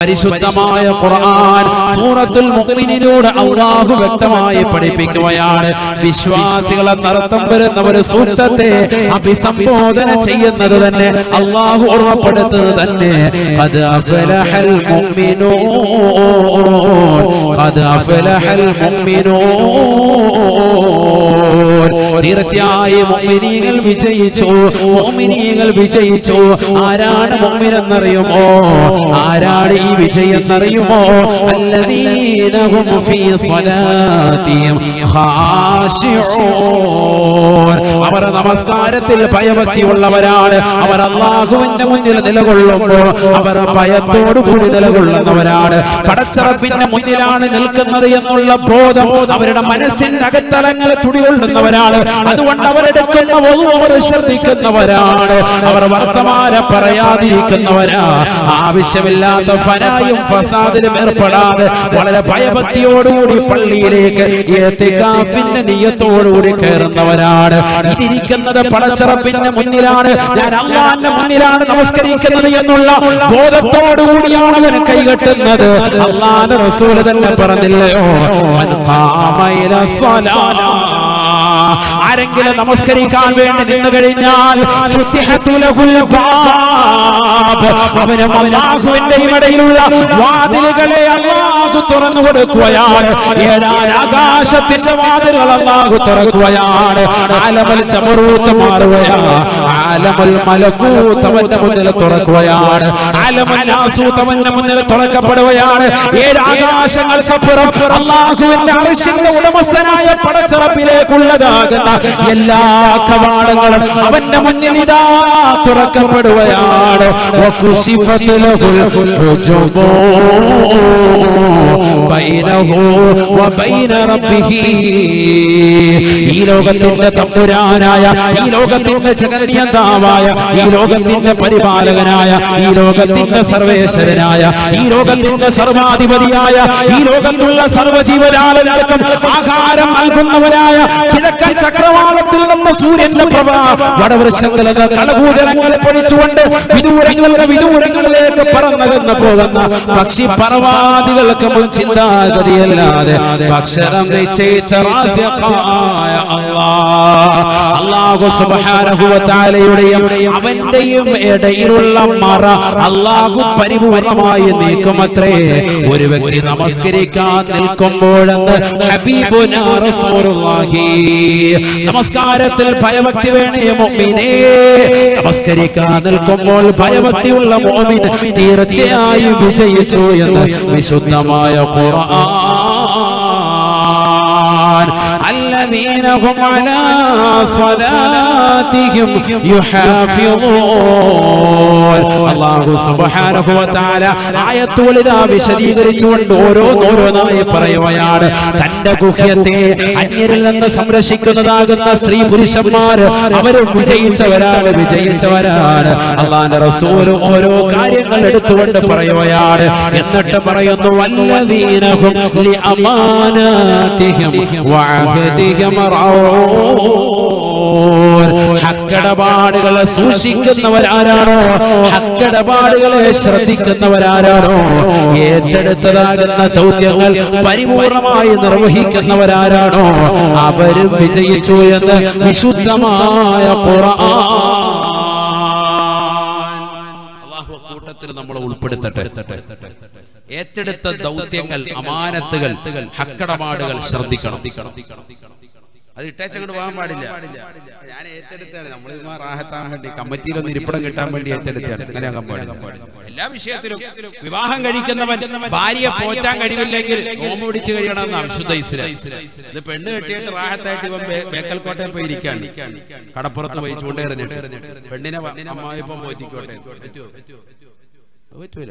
പരിശുദ്ധമായ ഖുർആൻ സൂറത്തുൽ മുഅ്മിനീനോട് അല്ലാഹു വ്യക്തമായി പഠിപ്പിക്കുകയാണ്. വിശ്വാസികളെ നടത്തം വരുന്ന ഒരു സൂക്തത്തെ അഭിസംബോധന ചെയ്യുന്നത് തന്നെ അല്ലാഹു ഓർമ്മപ്പെടുത്തുന്നത് തന്നെ. ഖദ് അഫലഹൽ മുഅ്മിനൂൻ ഖദ് അഫലഹൽ മുഅ്മിനൂൻ. തീർച്ചയായും മുഅ്മിനീങ്ങൾ വിജയിച്ചു. മുഅ്മിനീങ്ങൾ വിജയിച്ചു. ആരാണ് മുഅ്മിൻ എന്നറിയുമോ ആരാണ് ഈ വിജയം എന്നറിയുമോ അല്ലദീനഹും അവർ നമസ്കാരത്തിൽ ഭയഭക്തിയുള്ളവരാണ്. അവർ അള്ളാഹുവിന്റെ മുന്നിൽ നിലകൊള്ളുമ്പോൾ അവർ ഭയത്തോടു കൂടി നിലകൊള്ളുന്നവരാണ്. പടച്ചറപ്പിന്റെ മുന്നിലാണ് നിൽക്കുന്നത് എന്നുള്ള ബോധം അവരുടെ മനസ്സിന്റെ അകത്തലങ്ങൾ തുടികൊള്ളുന്നവരാണ്. അതുകൊണ്ട് അവരെടുക്കുന്ന അവർ ശ്രദ്ധിക്കുന്നവരാണ്. അവർ വർത്തമാന പറയാതിരിക്കുന്നവരാ ആവശ്യമില്ലാത്ത ഫനായും ഫസാദിലും ഏർപ്പെടാതെ വളരെ ഭയഭക്തിയോടുകൂടി പള്ളിയിലേക്ക് എത്തിക്കാഫിന്റെ നീയത്തോടുകൂടി കയറുന്നവരാണ്. ഇതിരിക്കുന്നത് പടച്ചിറപ്പിന്റെ മുന്നിലാണ്. ഞാൻ അള്ളാന്റെ മുന്നിലാണ് നമസ്കരിക്കുന്നത് എന്നുള്ള ബോധത്തോടുകൂടിയാണ് അവൻ കൈകെട്ടുന്നത്. അള്ളാന്റെ റസൂൽ തന്നെ പറഞ്ഞില്ലയോ ആരെങ്കിലും നമസ്കരിക്കാൻ വേണ്ടി നിന്ന് കഴിഞ്ഞാൽ. അവനും അള്ളാഹുവിന്റെയും ഇടയിലുള്ള വാതിലുകളെ അള്ളാഹു തുറന്നു കൊടുക്കുകയാണ്. ഏഴാൻ ആകാശത്തിന്റെ വാതിലുകൾ അള്ളാഹു തുറക്കുകയാണ്. ആലമൽ ചമറൂത്ത് മാറുകയാണ്. ആലമൽ മലക്കൂത്ത് അവന്റെ മുന്നിൽ തുറക്കുകയാണ്. ആലമൽ നാസൂത്ത് അവന്റെ മുന്നിൽ തുറക്കപ്പെടുകയാണ്. ഏഴ് ആകാശങ്ങൾക്കപ്പുറം അള്ളാഹുവിന്റെ അറിശിന്റെ ഉടമസ്ഥനായ ഉണ്ടാകുന്ന എല്ലാ കവാടങ്ങളും അവന്റെ മുന്നിൽ ഇതാ തുറക്കപ്പെടുകയാണ്. ഈ ലോകത്തിന്റെ തമ്പുരാനായ ഈ ലോകത്തിന്റെ ജഗന്യതാവായ ഈ ലോകത്തിന്റെ പരിപാലകനായ ഈ ലോകത്തിന്റെ സർവേശ്വരനായ ഈ ലോകത്തിന്റെ സർവാധിപതിയായ ഈ ലോകത്തുള്ള സർവജീവരാലനടക്കം ആഹാരം നൽകുന്നവനായ കിഴക്കൻ ചക്രവാളത്തിൽ നിന്ന് സൂര്യന്റെ പ്രഭ വടവൃക്ഷങ്ങളിൽ കളകൂതലങ്ങൾ പൊടിച്ചുകൊണ്ട് വിദൂരങ്ങളുടെ വിദൂരങ്ങളിലേക്ക് പറന്നകന്ന് പോകുന്ന പക്ഷി പറവാദികൾക്ക് ചിന്താഗതിയല്ലാതെ ഭക്ഷണം നിശ്ചയിച്ച അവന്റെയും ഇടയിലുള്ള മറ അല്ലാഹു പരിപൂർണമായി നീക്കുമത്രേ. ഒരു വ്യക്തി നമസ്കരിക്കാൻ നിൽക്കുമ്പോഴെന്ന് ഹബീബുനാ റസൂലുള്ളാഹി. നമസ്കാരത്തിൽ ഭയഭക്തി വേണേ മൊമ്മിനെ നമസ്കരിക്കാൻ നിൽക്കുമ്പോൾ ഭയഭക്തിയുള്ള മോമിൻ തീർച്ചയായും വിജയിച്ചു എന്ന് വിശുദ്ധമായ ഖുർആൻ. അല്ലദീനഹും അലാ സ്വലാ. صلاتهم يحافظون അല്ലാഹു സുബ്ഹാനഹു വ തആല ആയത്തുകൾ ഇതാ വിശദീകരിച്ചുകൊണ്ട് ഓരോന്നോരോന്നായി പറയുകയാണ് തന്റെ ഗുഹ്യത്തെ അന്യരിൽ നിന്ന് സംരക്ഷിക്കുന്നതാകുന്ന സ്ത്രീ പുരുഷന്മാർ അവരും വിജയിച്ചവരാണ് വിജയിച്ചവരാണ് അള്ളാന്റെ റസൂൽ ഓരോ കാര്യങ്ങൾ എടുത്തുകൊണ്ട് പറയുകയാണ് എന്നിട്ട് പറയുന്നു വല്ലദീനഹും ലിഅമാനാതിഹിം വഅഹദിഹിം റഊൻ ഹക്കടപാടുകളെ സൂക്ഷിക്കുന്നവരാരാണോ? ഹക്കടപാടുകളെ ശ്രദ്ധിക്കുന്നവരാരാണോ? ഏറ്റെടുത്തതാകുന്ന ദൗത്യങ്ങൾ പരിപൂർണമായി നിർവഹിക്കുന്നവരാരാണോ? അവരും വിജയിച്ചു എന്ന് വിശുദ്ധമായ കൂട്ടത്തിൽ നമ്മളെ ഏറ്റെടുത്ത ദൗത്യങ്ങൾ അമാനത്തുകൾ ഹക്കടപാടുകൾ ശ്രദ്ധിക്കണം. അത് ഇട്ടേച്ചങ്ങോട്ട് പോകാൻ പാടില്ല. ഞാൻ ഏറ്റെടുത്താണ് നമ്മൾ റാഹത്താൻ വേണ്ടി കമ്മിറ്റിയിലൊന്നും ഇരിപ്പിടം കിട്ടാൻ വേണ്ടി ഏറ്റെടുത്താണ് എല്ലാ വിഷയത്തിലും വിവാഹം കഴിക്കുന്നവൻ ഭാര്യയെ പോറ്റാൻ കഴിവില്ലെങ്കിൽ നോമ്പ് പിടിച്ച് കഴിയണമെന്നാണ് വിശുദ്ധ ഇസ്ലാം ഇത് പെണ്ണ് കെട്ടിയിട്ട് റാഹത്തായിട്ട് ഇവൻ ബേക്കൽ കോട്ടയിൽ പോയി ഇരിക്കാണ്. കടപ്പുറത്ത് പോയി ചൂണ്ടേറിഞ്ഞിട്ട് പെണ്ണിനെ അമ്മായിപ്പം പോറ്റിക്കോട്ടെ. പറ്റൂല.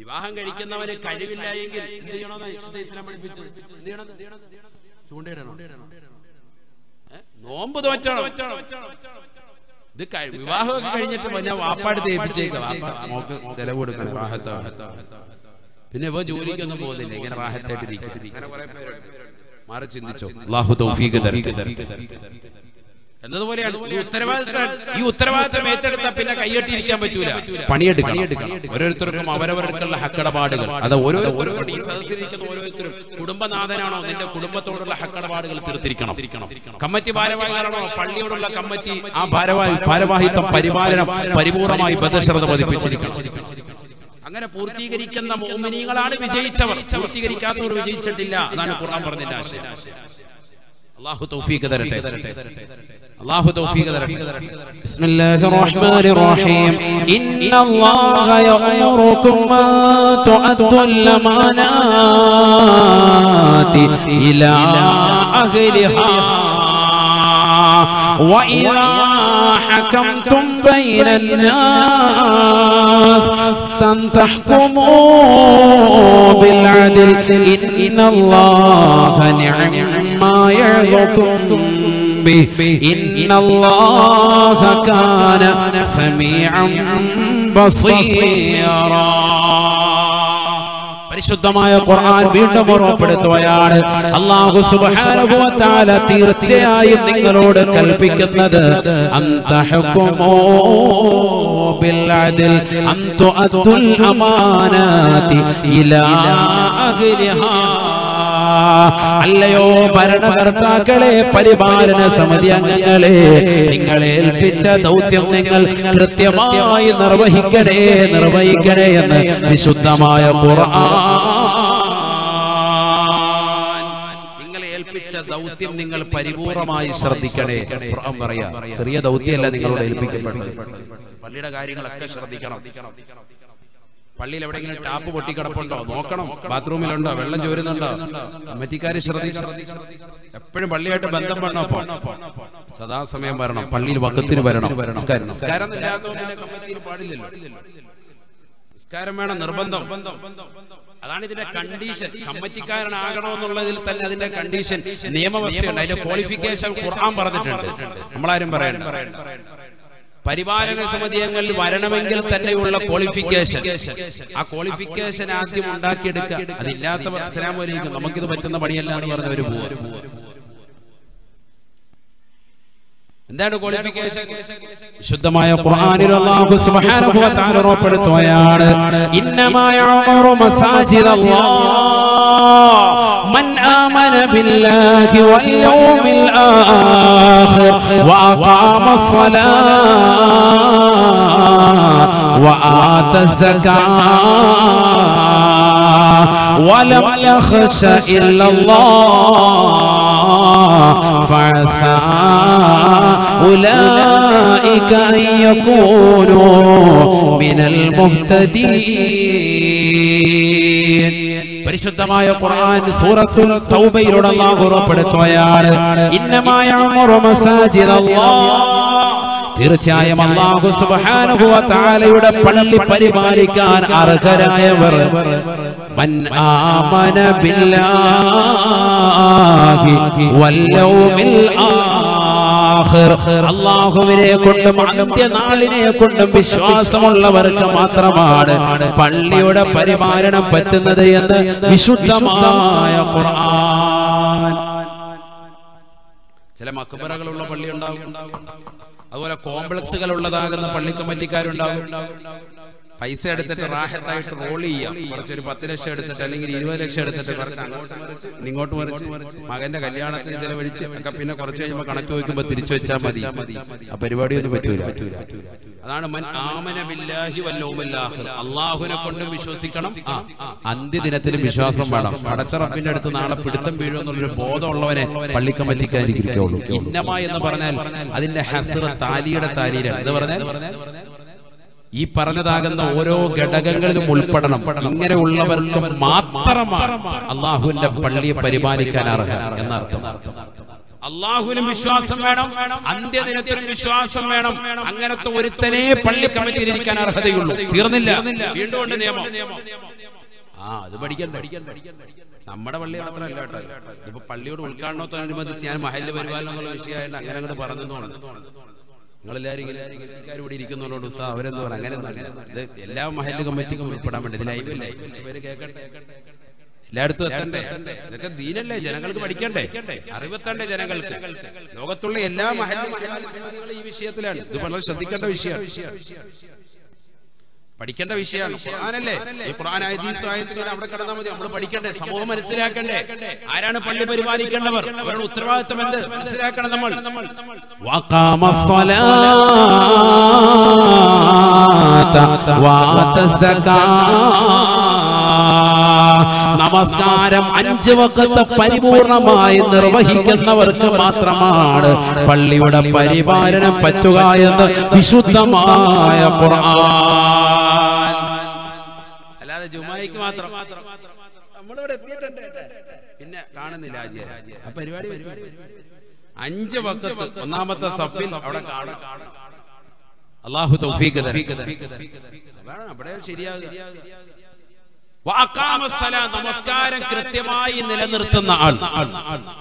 വിവാഹം കഴിക്കുന്നവന് കഴിവില്ല എങ്കിൽ എന്ത് ചെയ്യണമെന്ന് വിശുദ്ധ ഇസ്ലാം പഠിപ്പിച്ചത്? എന്ത് ചെയ്യണം? ചൂണ്ടയിടണം? നോമ്പ് തോറ്റണം. ഇത് വിവാഹമൊക്കെ കഴിഞ്ഞിട്ട് ഞാൻ വാപ്പാട് തേപ്പിച്ചേക്കാം നമുക്ക് ചെലവ് കൊടുക്കണം റാഹത്താ പിന്നെ ഇപ്പൊ ജോലിക്കൊന്നും പോകുന്നില്ല ഇങ്ങനെ റാഹത്തായിട്ടിരിക്കും അങ്ങനെ കുറെ പേരുണ്ട്. മാറി ചിന്തിച്ചോ. അള്ളാഹു തൗഫീഖ് തരട്ടെ. എന്നതുപോലെയാണ്. ഈ ഉത്തരവാദിത്തം. ഈ ഉത്തരവാദിത്തം ഏറ്റെടുത്ത പിന്നെ കൈയ്യട്ടിരിക്കാൻ പറ്റൂല. പണിയെടുക്കണം. ഓരോരുത്തർക്കും അവരവർക്കുള്ള ഹക്കടപാടുകൾ. അത് ഓരോരുത്തരും ഈ സദസ്സിലിരിക്കുന്ന ഓരോരുത്തരും കുടുംബനാഥനാണോ നിന്റെ കുടുംബത്തോടുള്ള ഹക്കടപാടുകൾ തീർത്തിരിക്കണം കമ്മിറ്റി ഭാരവാഹികളാണോ പള്ളിയോടുള്ള കമ്മിറ്റി ആ ഭാരവാഹി ഭാരവാഹിത്വം പരിപാലനം പരിപൂർണമായി ബദ്ധശ്രദ്ധ പതിപ്പിച്ചിരിക്കണം. അങ്ങനെ പൂർത്തീകരിക്കുന്ന മോമിനികളാണ് വിജയിച്ചവർ. പൂർത്തീകരിക്കാത്തവർ വിജയിച്ചിട്ടില്ല അതാണ് ഖുർആൻ പറഞ്ഞതിന്റെ ആശയം. അള്ളാഹു തൗഫീഖ് തരട്ടെ അള്ളാഹു തൗഫീഖ് തരട്ടെ بسم الله الرحمن الرحيم إن الله يأمركم أن تؤدوا الأمانات إلى أهلها وإذا حكمتم بين الناس أن تحكموا بالعدل إن الله نعم ما يعظكم به إن الله كان سميعا بصيرا പരിശുദ്ധമായ ഖുർആൻ വീണ്ടും ഓർമ്മപ്പെടുത്തുകയാണ് അല്ലാഹു സുബ്ഹാനഹു വ തആല തീർച്ചയായും നിങ്ങളോട് കൽപ്പിക്കുന്നത് അന്തഹകുമോ ബിൽ അദ്ൽ അൻ തുഅദ്ദുൽ അമാനാതി ഇലാ അഹ്ലിഹാ അല്ലയോ ഭരണകർത്താക്കളെ പരിപാലന സമിതി അംഗങ്ങളെ നിങ്ങളെ ഏൽപ്പിച്ച ദൗത്യം നിങ്ങൾ കൃത്യമായി നിർവഹിക്കണേ നിർവഹിക്കണേ എന്ന് വിശുദ്ധമായ നിങ്ങളെ ഏൽപ്പിച്ച ദൗത്യം നിങ്ങൾ പരിപൂർണമായി ശ്രദ്ധിക്കണേ. പറയാ ചെറിയ ദൗത്യമല്ല നിങ്ങളോട് ഏൽപ്പിക്കപ്പെട്ടത്. പള്ളിയുടെ കാര്യങ്ങളൊക്കെ ശ്രദ്ധിക്കണം. പള്ളിയിൽ എവിടെയെങ്കിലും ടാപ്പ് പൊട്ടി കിടപ്പുണ്ടോ? നോക്കണം. ബാത്റൂമിലുണ്ടോ? വെള്ളം ചോരുന്നുണ്ടോ? കമ്മിറ്റിക്കാര് ശ്രദ്ധിക്കണം എപ്പോഴും പള്ളിയായിട്ട് ബന്ധം വേണം അപ്പൊ സദാസമയം വരണം. പള്ളിയിൽ വക്കത്തിന് വരണം. നിസ്കാരം നിസ്കാരം കമ്മിറ്റിയിൽ പാടില്ലല്ലോ. നിസ്കാരം വേണം നിർബന്ധം. അതാണ് ഇതിന്റെ കണ്ടീഷൻ കമ്മിറ്റിക്കാരനാകണമെന്നുള്ളതിൽ തന്നെ അതിന്റെ കണ്ടീഷൻ നിയമവ്യവസ്ഥയുണ്ട്. അതിന്റെ ക്വാളിഫിക്കേഷൻ ഖുർആൻ പറഞ്ഞിട്ടുണ്ട്. നമ്മളാരും പറയാൻ പറയാൻ പരിപാലന സമിതി വരണമെങ്കിൽ തന്നെയുള്ള ക്വാളിഫിക്കേഷൻ ആ ക്വാളിഫിക്കേഷൻ ആദ്യം ഉണ്ടാക്കിയെടുക്കുക. അതില്ലാത്ത നമുക്കിത് പറ്റുന്ന പണിയല്ല എന്ന് പറഞ്ഞവര് പോവുക. എന്താണ് ക്വാളിഫിക്കേഷൻ വിശുദ്ധമായ ഖുർആനിൽ അല്ലാഹു സുബ്ഹാനഹു വ തആല ഉറപ്പെടുത്തുകയാണ് ഇന്നമാ യഅമുറു മസാജിദല്ലാഹ് من آمن بالله واليوم الآخر وأقام الصلاة وآتى الزكاة ولم يخش إلا الله فعسى أولئك أن يكونوا من المهتدين പരിശുദ്ധമായ ഖുർആൻ സൂറത്തുൽ തൗബയിലൂടെ അല്ലാഹു ഉറപ്പെടുത്തുകയാണ് ഇന്നമായ തീർച്ചയായും അല്ലാഹു സുബ്ഹാനഹു വ തആലയുടെ പള്ളി പരിപാലിക്കാൻ അർഹരായവർ ആഖിർ. അല്ലാഹുവിനെ കൊണ്ടും അന്ത്യനാളിനെ കൊണ്ടും വിശ്വാസമുള്ളവർക്ക് മാത്രമാണ് പള്ളിയുടെ പരിപാലനം പറ്റുന്നത് എന്ന് വിശുദ്ധമായ ഖുർആൻ. ചില മക്കബറകളുള്ള പള്ളി ഉണ്ടാവും അതുപോലെ കോംപ്ലക്സുകൾ ഉള്ളതാകുന്ന പള്ളി പൈസ എടുത്തിട്ട് റാഹത്തായിട്ട് റോൾ ചെയ്യാം കുറച്ചൊരു പത്ത് ലക്ഷം എടുത്തിട്ട് അല്ലെങ്കിൽ ഇരുപത് ലക്ഷം എടുത്തിട്ട് കുറച്ച് അങ്ങോട്ട് ഇങ്ങോട്ട് മറിച്ച് മകന്റെ കല്യാണത്തിന് ചെലവഴിച്ച് ഒക്കെ പിന്നെ കുറച്ച് കഴിയുമ്പോൾ കണക്ക് വയ്ക്കുമ്പോൾ തിരിച്ചു വെച്ചാൽ മതി. ആ പരിപാടി ഒന്നും പറ്റൂല. അതാണ് അള്ളാഹുനെ. കൊണ്ടും വിശ്വസിക്കണം. ആ, അന്ത്യദിനത്തിലും വിശ്വാസം വേണം. അടച്ചറപ്പിന്റെ അടുത്ത് നാളെ പിടുത്തം വീഴുമെന്നുള്ളൊരു ബോധമുള്ളവനെ പള്ളി കമ്മിറ്റിക്കാരിക്കുള്ളൂ ഇന്നമ എന്ന് പറഞ്ഞാൽ അതിന്റെ ഹസർ താലിയുടെ താലിയിലാണ്. എന്ന് പറഞ്ഞാൽ ഈ പറഞ്ഞതാകുന്ന ഓരോ ഘടകങ്ങളിലും ഉൾപ്പെടണം. ഇങ്ങനെയുള്ളവർക്ക് മാത്രമാണ് അള്ളാഹുവിന്റെ പള്ളിയെ പരിപാലിക്കാൻ അർഹ എന്നർത്ഥം. അള്ളാഹുവിനും വിശ്വാസം വേണം അന്ത്യദിനത്തിനും വിശ്വാസം വേണം. അങ്ങനത്തെ ഒരുത്തനെ പള്ളി കമ്മിറ്റിയിൽ ഇരിക്കാൻ അർഹതയുള്ളൂ. തീർന്നില്ല. വീണ്ടും നിയമം. ആ അത് പഠിക്കണ്ട? നമ്മുടെ പള്ളി മാത്രമല്ല കേട്ടോ. ഇപ്പൊ പള്ളിയോട് ഉദ്ഘാടനത്തോടനുബന്ധിച്ച് ഞാൻ മഹലിൽ വരുവാനോ എന്നുള്ള വിഷയമായിട്ട് അങ്ങനെ അങ്ങോട്ട് പറഞ്ഞതുകൊണ്ട്. നിങ്ങളെല്ലാവരും ഇവിടെ ഇരിക്കുന്നവരോട് ഉത്സാഹം അവരെന്ത് പറയാം? അങ്ങനെ ഇത് എല്ലാ മഹല്ല് കമ്മിറ്റിക്കും ഉൾപ്പെടാൻ വേണ്ടി ലൈവ് പേര് കേൾക്കട്ടെ എല്ലായിടത്തും എത്തണ്ടേ? ഇതൊക്കെ ദീനല്ലേ? ജനങ്ങൾക്ക് പഠിക്കണ്ടേ? അറിവെത്തണ്ടേ ജനങ്ങൾക്ക്? ലോകത്തുള്ള എല്ലാ മഹല്ലും ഈ വിഷയത്തിലാണ്. ഇത് വളരെ ശ്രദ്ധിക്കേണ്ട വിഷയമാണ്. പഠിക്കേണ്ട വിഷയമാണ്. ഖുർആാനല്ലേ? ഈ ഖുർആനായ അവിടെ കിടന്നാൽ മതി. നമ്മൾ പഠിക്കണ്ടേ? സമൂഹം മനസ്സിലാക്കണ്ടേ? ആരാണ് പള്ളി പരിപാലിക്കേണ്ടവർ? അവരുടെ ഉത്തരവാദിത്വം എന്ത്? മനസ്സിലാക്കണം നമ്മൾ. നമസ്കാരം അഞ്ച് വക്കത്ത് പരിപൂർണമായി നിർവഹിക്കുന്നവർക്ക് മാത്രമാണ് പള്ളിയുടെ പരിപാലനം പറ്റുക എന്ന് വിശുദ്ധമായ ഖുർആൻ. അല്ലാതെ ജുമായിക്ക് മാത്രം. നമ്മളിവിടെ എത്തിയിട്ടുണ്ട്. പിന്നെ കാണുന്നില്ല. ആ പരിപാടി പരിപാടി അഞ്ച് വക്കത്ത് ഒന്നാമത്തെ സഫിൽ അവിടെ കാണും. അള്ളാഹു തൗഫീഖ് അവിടെ ശരിയാകും നമസ്കാരം കൃത്യമായി നിലനിർത്തുന്ന ആൾ.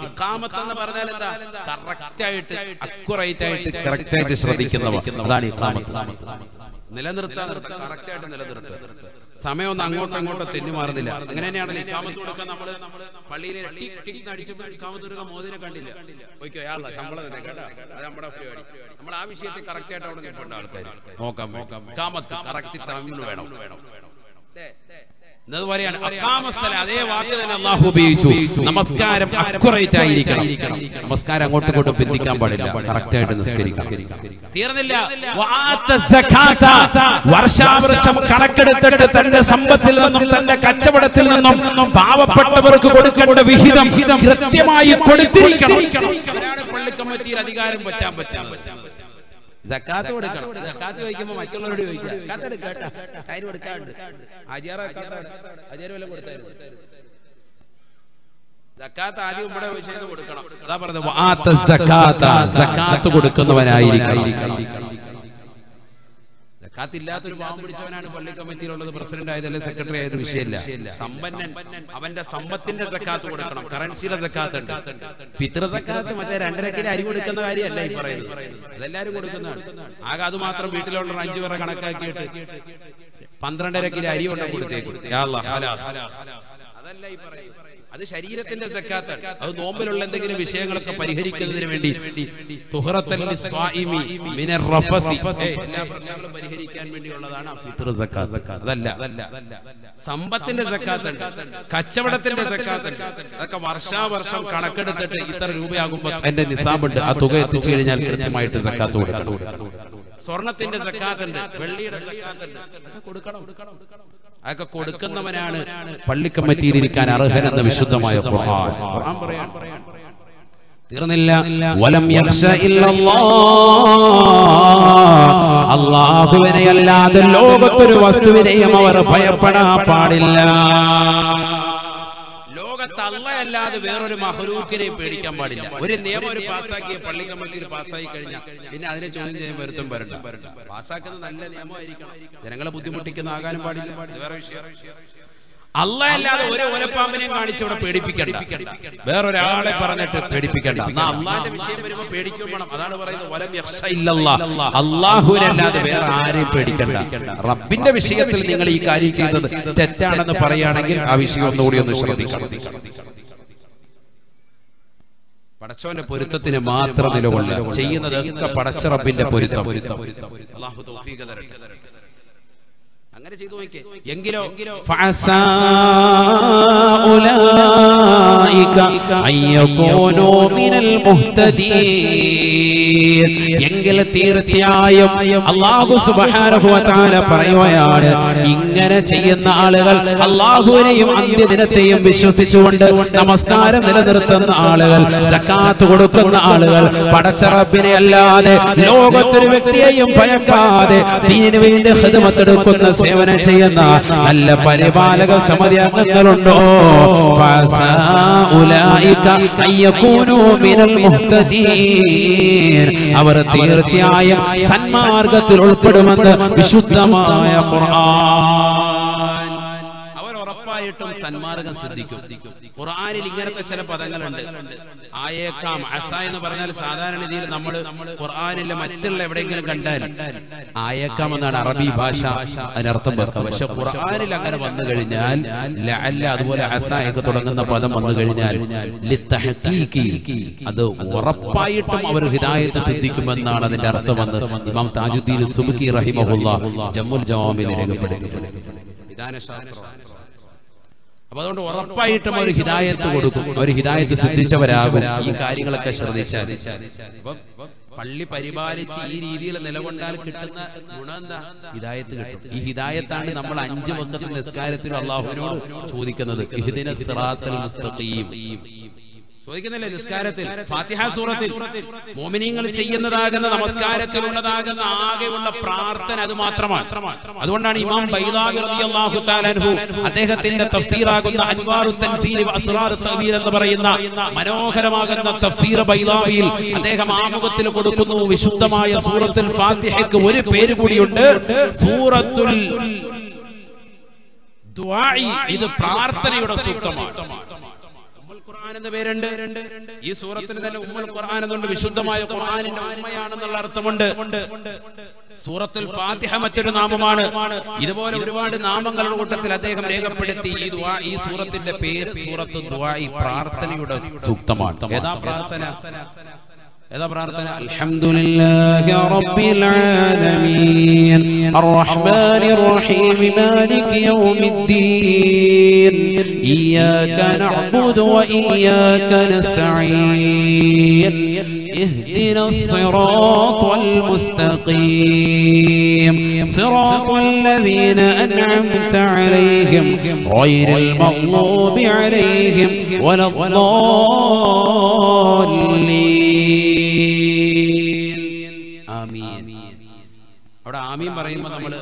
ഇഖാമത്ത് എന്ന് പറഞ്ഞാൽ എന്താ? കറക്റ്റ് ആയിട്ട് അക്യുറേറ്റ് ആയിട്ട് കറക്റ്റ് ആയിട്ട് ശ്രദ്ധിക്കുന്നവർ അതാണ് ഇഖാമത്ത്. നിലനിർത്താൻ കറക്റ്റ് ആയിട്ട് നിലനിർത്തുക. സമയം ഒന്നും അങ്ങോട്ടും അങ്ങോട്ടും തെന്നി മാറുന്നില്ല. അങ്ങനെ തന്നെയാണല്ലോ ഇക്കാമത്ത് കൊടുക്കാൻ നമ്മൾ എന്ന് അടിച്ചപ്പോൾ ഇക്കാമത്ത് കൊടുക്കാൻ മോദിനെ കണ്ടില്ല. ഓക്കെ അയാളാ ശമ്പളം തന്നെ കേട്ടോ. അത് നമ്മുടെ പരിപാടി. നമ്മൾ ആ വിഷയത്തിൽ കറക്റ്റ് ആയിട്ട് അവിടെ നിൽക്കേണ്ട ആൾക്കാർ നോക്കാം. നോക്കാം. ഇക്കാമത്ത് കറക്റ്റ് തമിഴ് വേണം. എന്നത് അക്കാമസ്സല അതേ വാക്ക് തന്നെ അള്ളാഹു ഉപയോഗിച്ചു. നമസ്കാരം അക്യുറേറ്റ് ആയിരിക്കണം. നമസ്കാരം അങ്ങോട്ടും ഇങ്ങോട്ടും ബന്ധിക്കാൻ പാടില്ല. കറക്റ്റ് ആയിട്ട് നിസ്കരിക്കണം. തീർന്നില്ല. വർഷാവർഷം കണക്കെടുത്തിട്ട് തന്റെ സമ്പത്തിൽ നിന്നും തന്റെ കച്ചവടത്തിൽ നിന്നും പാവപ്പെട്ടവർക്ക് കൊടുക്കേണ്ട വിഹിതം കൃത്യമായി കൊടുത്തിരിക്കണം. പള്ളി കമ്മിറ്റിയിൽ അധികാരം പറ്റാൻ പറ്റാൻ സക്കാത്ത് കൊടുക്കണം. സക്കാത്ത് ചോദിക്കുമ്പോ മറ്റുള്ളവരോട് ചോദിക്കാം സക്കാത്ത് എടുക്കാട്ടാ കാര്യം കൊടുക്കാറുണ്ട് അജിയാറ അജിയാർ വല്ലതും കൊടുത്തായിരുന്നു. കൊടുക്കണം. അതാ പറഞ്ഞത് കൊടുക്കുന്നവനായിരിക്കണം. സക്കാത്ത് ഇല്ലാത്തൊരു പാവം പിടിച്ചവനാണ് പള്ളി കമ്മിറ്റിയിലുള്ളത് പ്രസിഡന്റ് ആയതല്ലേ സെക്രട്ടറി ആയത് വിഷയമില്ല. സമ്പന്നൻ അവന്റെ സമ്പത്തിന്റെ സക്കാത്ത് കൊടുക്കണം കറൻസിയുടെ സക്കാത്ത് ഉണ്ട്. പിതൃ സക്കാത്ത് മറ്റേ രണ്ടര കിലോ അരി കൊടുക്കുന്ന കാര്യമല്ല ഈ പറയുന്നത്. അതെല്ലാരും കൊടുക്കുന്നതാണ്. ആകെ അത് മാത്രം വീട്ടിലുള്ള അഞ്ചു പേരെ കണക്കാക്കിയിട്ട് പന്ത്രണ്ടര കിലോ അരി കൊണ്ടാണ് കൊടുത്തേക്കും. അതല്ല ഈ പറയുന്നത്. അത് ശരീരത്തിന്റെ സക്കാത്താണ് അത് നോമ്പിലുള്ള എന്തെങ്കിലും വിഷയങ്ങളൊക്കെ പരിഹരിക്കുന്നതിന് വേണ്ടി. പരിഹരിക്കാൻ വേണ്ടിയുള്ളതാണ്. അതല്ല. സമ്പത്തിന്റെ സക്കാത്തുണ്ട് കച്ചവടത്തിന്റെ സക്കാത്തുണ്ട് അതൊക്കെ വർഷാവർഷം കണക്കെടുത്തിട്ട് ഇത്ര രൂപയാകുമ്പോ എന്റെ നിസാബുണ്ട്. ആ തുക എത്തിച്ചു കഴിഞ്ഞാൽ കൃത്യമായിട്ട് സക്കാത്ത് കൊടുക്കണം. സ്വർണത്തിന്റെ സക്കാത്തുണ്ട് വെള്ളിയുടെ അതൊക്കെ കൊടുക്കണം. അതൊക്കെ കൊടുക്കുന്നവനാണ് പള്ളി കമ്മിറ്റിയിൽ ഇരിക്കാൻ അർഹനെന്ന വിശുദ്ധമായ ഖുർആൻ. തീർന്നില്ല. വലം യഖ്ശ അള്ളാഹുവിനെ അല്ലാതെ ലോകത്തൊരു വസ്തുവിനെയും അവർ ഭയപ്പെടാൻ പാടില്ല. അല്ലയല്ലാതെ വേറൊരു മഹലൂക്കിനെ പേടിക്കാൻ പാടില്ല. ഒരു നിയമം ഒരു പാസ്സാക്കിയ പള്ളി കമ്മിറ്റിയിൽ പാസ്സായി കഴിഞ്ഞാൽ പിന്നെ അതിനെ ചോദ്യം ചെയ്യാൻ വരുത്തും വരണ്ട. പാസ്സാക്കുന്നത് നല്ല നിയമമായിരിക്കണം. ജനങ്ങളെ ബുദ്ധിമുട്ടിക്കുന്ന ആകാനും പാടില്ല. വേറെ വിഷയം. അല്ലയല്ലാതെ ഒരു ഒലപ്പാമ്പിനെയും കാണിച്ച് ഇവിടെ പേടിപ്പിക്കണ്ട. വേറൊരാളെ പറഞ്ഞിട്ട് പേടിപ്പിക്കണ്ട. വരുമ്പോ പേടിക്കും അതാണ് പറയുന്നത് വേറെ ആരെയും പേടിക്കണ്ട. റബ്ബിന്റെ വിഷയത്തിൽ നിങ്ങൾ ഈ കാര്യം ചെയ്തത് തെറ്റാണെന്ന് പറയുകയാണെങ്കിൽ ആ വിഷയം ഒന്നുകൂടി ഒന്ന് ശ്രദ്ധിക്കണം. പടച്ചോന്റെ പൊരുത്തത്തിന് മാത്രം നിലകൊള്ളുക. ചെയ്യുന്നത് പടച്ച റബ്ബിന്റെ പൊരുത്തം. അള്ളാഹു തൗഫീഖ് തരട്ടെ. അങ്ങനെ ചെയ്തു നോക്കിയേ. എങ്കിലോ എങ്കിൽ തീർച്ചയായും അള്ളാഹു സുബാനുഭവത്താല പറയുകയാണ് ഇങ്ങനെ ചെയ്യുന്ന ആളുകൾ അള്ളാഹുവിനെയും അന്ത്യദിനത്തെയും വിശ്വസിച്ചുകൊണ്ട് നമസ്കാരം നിലനിർത്തുന്ന ആളുകൾ സക്കാത്ത് കൊടുക്കുന്ന ആളുകൾ പടച്ചറപ്പിനെ അല്ലാതെ ലോകത്തൊരു വ്യക്തിയെയും ഭയക്കാതെ ദീനു വേണ്ടി ഹൃദമത്തെടുക്കുന്ന സേവനം ചെയ്യുന്ന നല്ല പരിപാലക സമിതി അംഗങ്ങളുണ്ടോ? ഫസ അവർ തീർച്ചയായും സന്മാർഗത്തിൽ ഉൾപ്പെടുമെന്ന് വിശുദ്ധമായ അവർ ഉറപ്പായിട്ടും സന്മാർഗം ശ്രദ്ധിക്കും ഖുർആനിൽ ഇങ്ങനത്തെ ചില പദങ്ങളുണ്ട്. ആയേക്കാം അസ എന്ന് പറഞ്ഞാൽ സാധാരണ രീതിയിൽ നമ്മൾ ഖുർആാനിലെ മറ്റുള്ള എവിടെയെങ്കിലും കണ്ടാൽ ആയേക്കാം എന്നാണ് അറബി ഭാഷ അതിനർത്ഥം വെക്കാം പക്ഷെ ഖുർആാനിൽ അങ്ങനെ വന്നു കഴിഞ്ഞാൽ ലഅല്ല അതുപോലെ അസ ഒക്കെ തുടങ്ങുന്ന പദം വന്നു കഴിഞ്ഞാൽ അത് ഉറപ്പായിട്ടും അവർ ഹിദായത്ത് സിദ്ധിക്കുമെന്നാണ് അതിന്റെ അർത്ഥം വന്ന് ഇമാം താജുദ്ദീൻ സുബുക്കി റഹിമഹുല്ല ജമ്മുൽ ജവാമിൽ രേഖപ്പെടുത്തിയിട്ടുണ്ട്. വിധാന ശാസ്ത്രമാണ് അപ്പൊ അതുകൊണ്ട് ഉറപ്പായിട്ടും ഒരു ഹിതായത്ത് കൊടുക്കും. ഒരു ഹിതായത്ത് സിദ്ധിച്ചവരാകും. ഈ കാര്യങ്ങളൊക്കെ ശ്രദ്ധിച്ചാൽ പള്ളി പരിപാലിച്ച് ഈ രീതിയിൽ നിലകൊണ്ടാൽ കിട്ടുന്ന ഗുണം എന്താ? ഹിദായത്ത് കിട്ടും. ഈ ഹിതായത്താണ് നമ്മൾ അഞ്ച് വക്കത്ത് നിസ്കാരത്തിൽ അള്ളാഹുവിനോട് ചോദിക്കുന്നത്. ചോദിക്കുന്നില്ലേ നിസ്കാരത്തിൽ. ഫാത്തിഹ സൂറത്തിൽ. മോമിനിയങ്ങൾ ചെയ്യുന്നതാകുന്ന നമസ്കാരത്തിലുള്ളതാകുന്ന ആകെയുള്ള പ്രാർത്ഥന അത് മാത്രമാണ്. അതുകൊണ്ടാണ് ഇമാം ബൈദാഹു അദ്ദേഹത്തിന്റെ തഫ്സീറാകുന്ന അൻവാറു തൻസീൽ എന്ന് പറയുന്ന മനോഹരമാകുന്ന തഫ്സീർ ബൈദാവിയിൽ അദ്ദേഹം ആമുഖത്തിൽ കൊടുക്കുന്നു. വിശുദ്ധമായ സൂറത്തുൽ ഫാത്തിഹയ്ക്ക് ഒരു പേര് കൂടിയുണ്ട്. സൂറത്തുൽ ഇത് പ്രാർത്ഥനയുടെ സൂക്തമാണ്. എന്ന പേരുണ്ട്? ഈ സൂറത്തിന് തന്നെ ഉമ്മൽ ഖുർആൻ എന്നുണ്ട് വിശുദ്ധമായ ഖുർആനിന്റെ ഉമ്മയാണെന്നുള്ള അർത്ഥമുണ്ട്. സൂറത്തുൽ ഫാത്തിഹ മറ്റൊരു നാമമാണ്. ഇതുപോലെ ഒരുപാട് നാമങ്ങളുടെ കൂട്ടത്തിൽ അദ്ദേഹം രേഖപ്പെടുത്തി ഈ ദുആ ഈ സൂറത്തിന്റെ പേര് സൂറത്ത് ദുആഇ പ്രാർത്ഥനയുടെ സൂക്തമാണ്. ഏതാ പ്രാർത്ഥന? ഏതാ പ്രാർത്ഥന? അൽഹംദുലില്ലാഹി റബ്ബിൽ ആലമീൻ. അർറഹ്മാനിർ റഹീം. മാലിക് യൗമിദ്ദീൻ. ഇയ്യാക നഅ്ബുദു വഇയ്യാക നസ്തഈൻ اهدنا الصراط المستقيم صراط الذين أنعمت عليهم غير المغضوب عليهم ولا الضالين ആമീൻ അവിടെ ആമീൻ പറയുമ്പോ നമ്മള്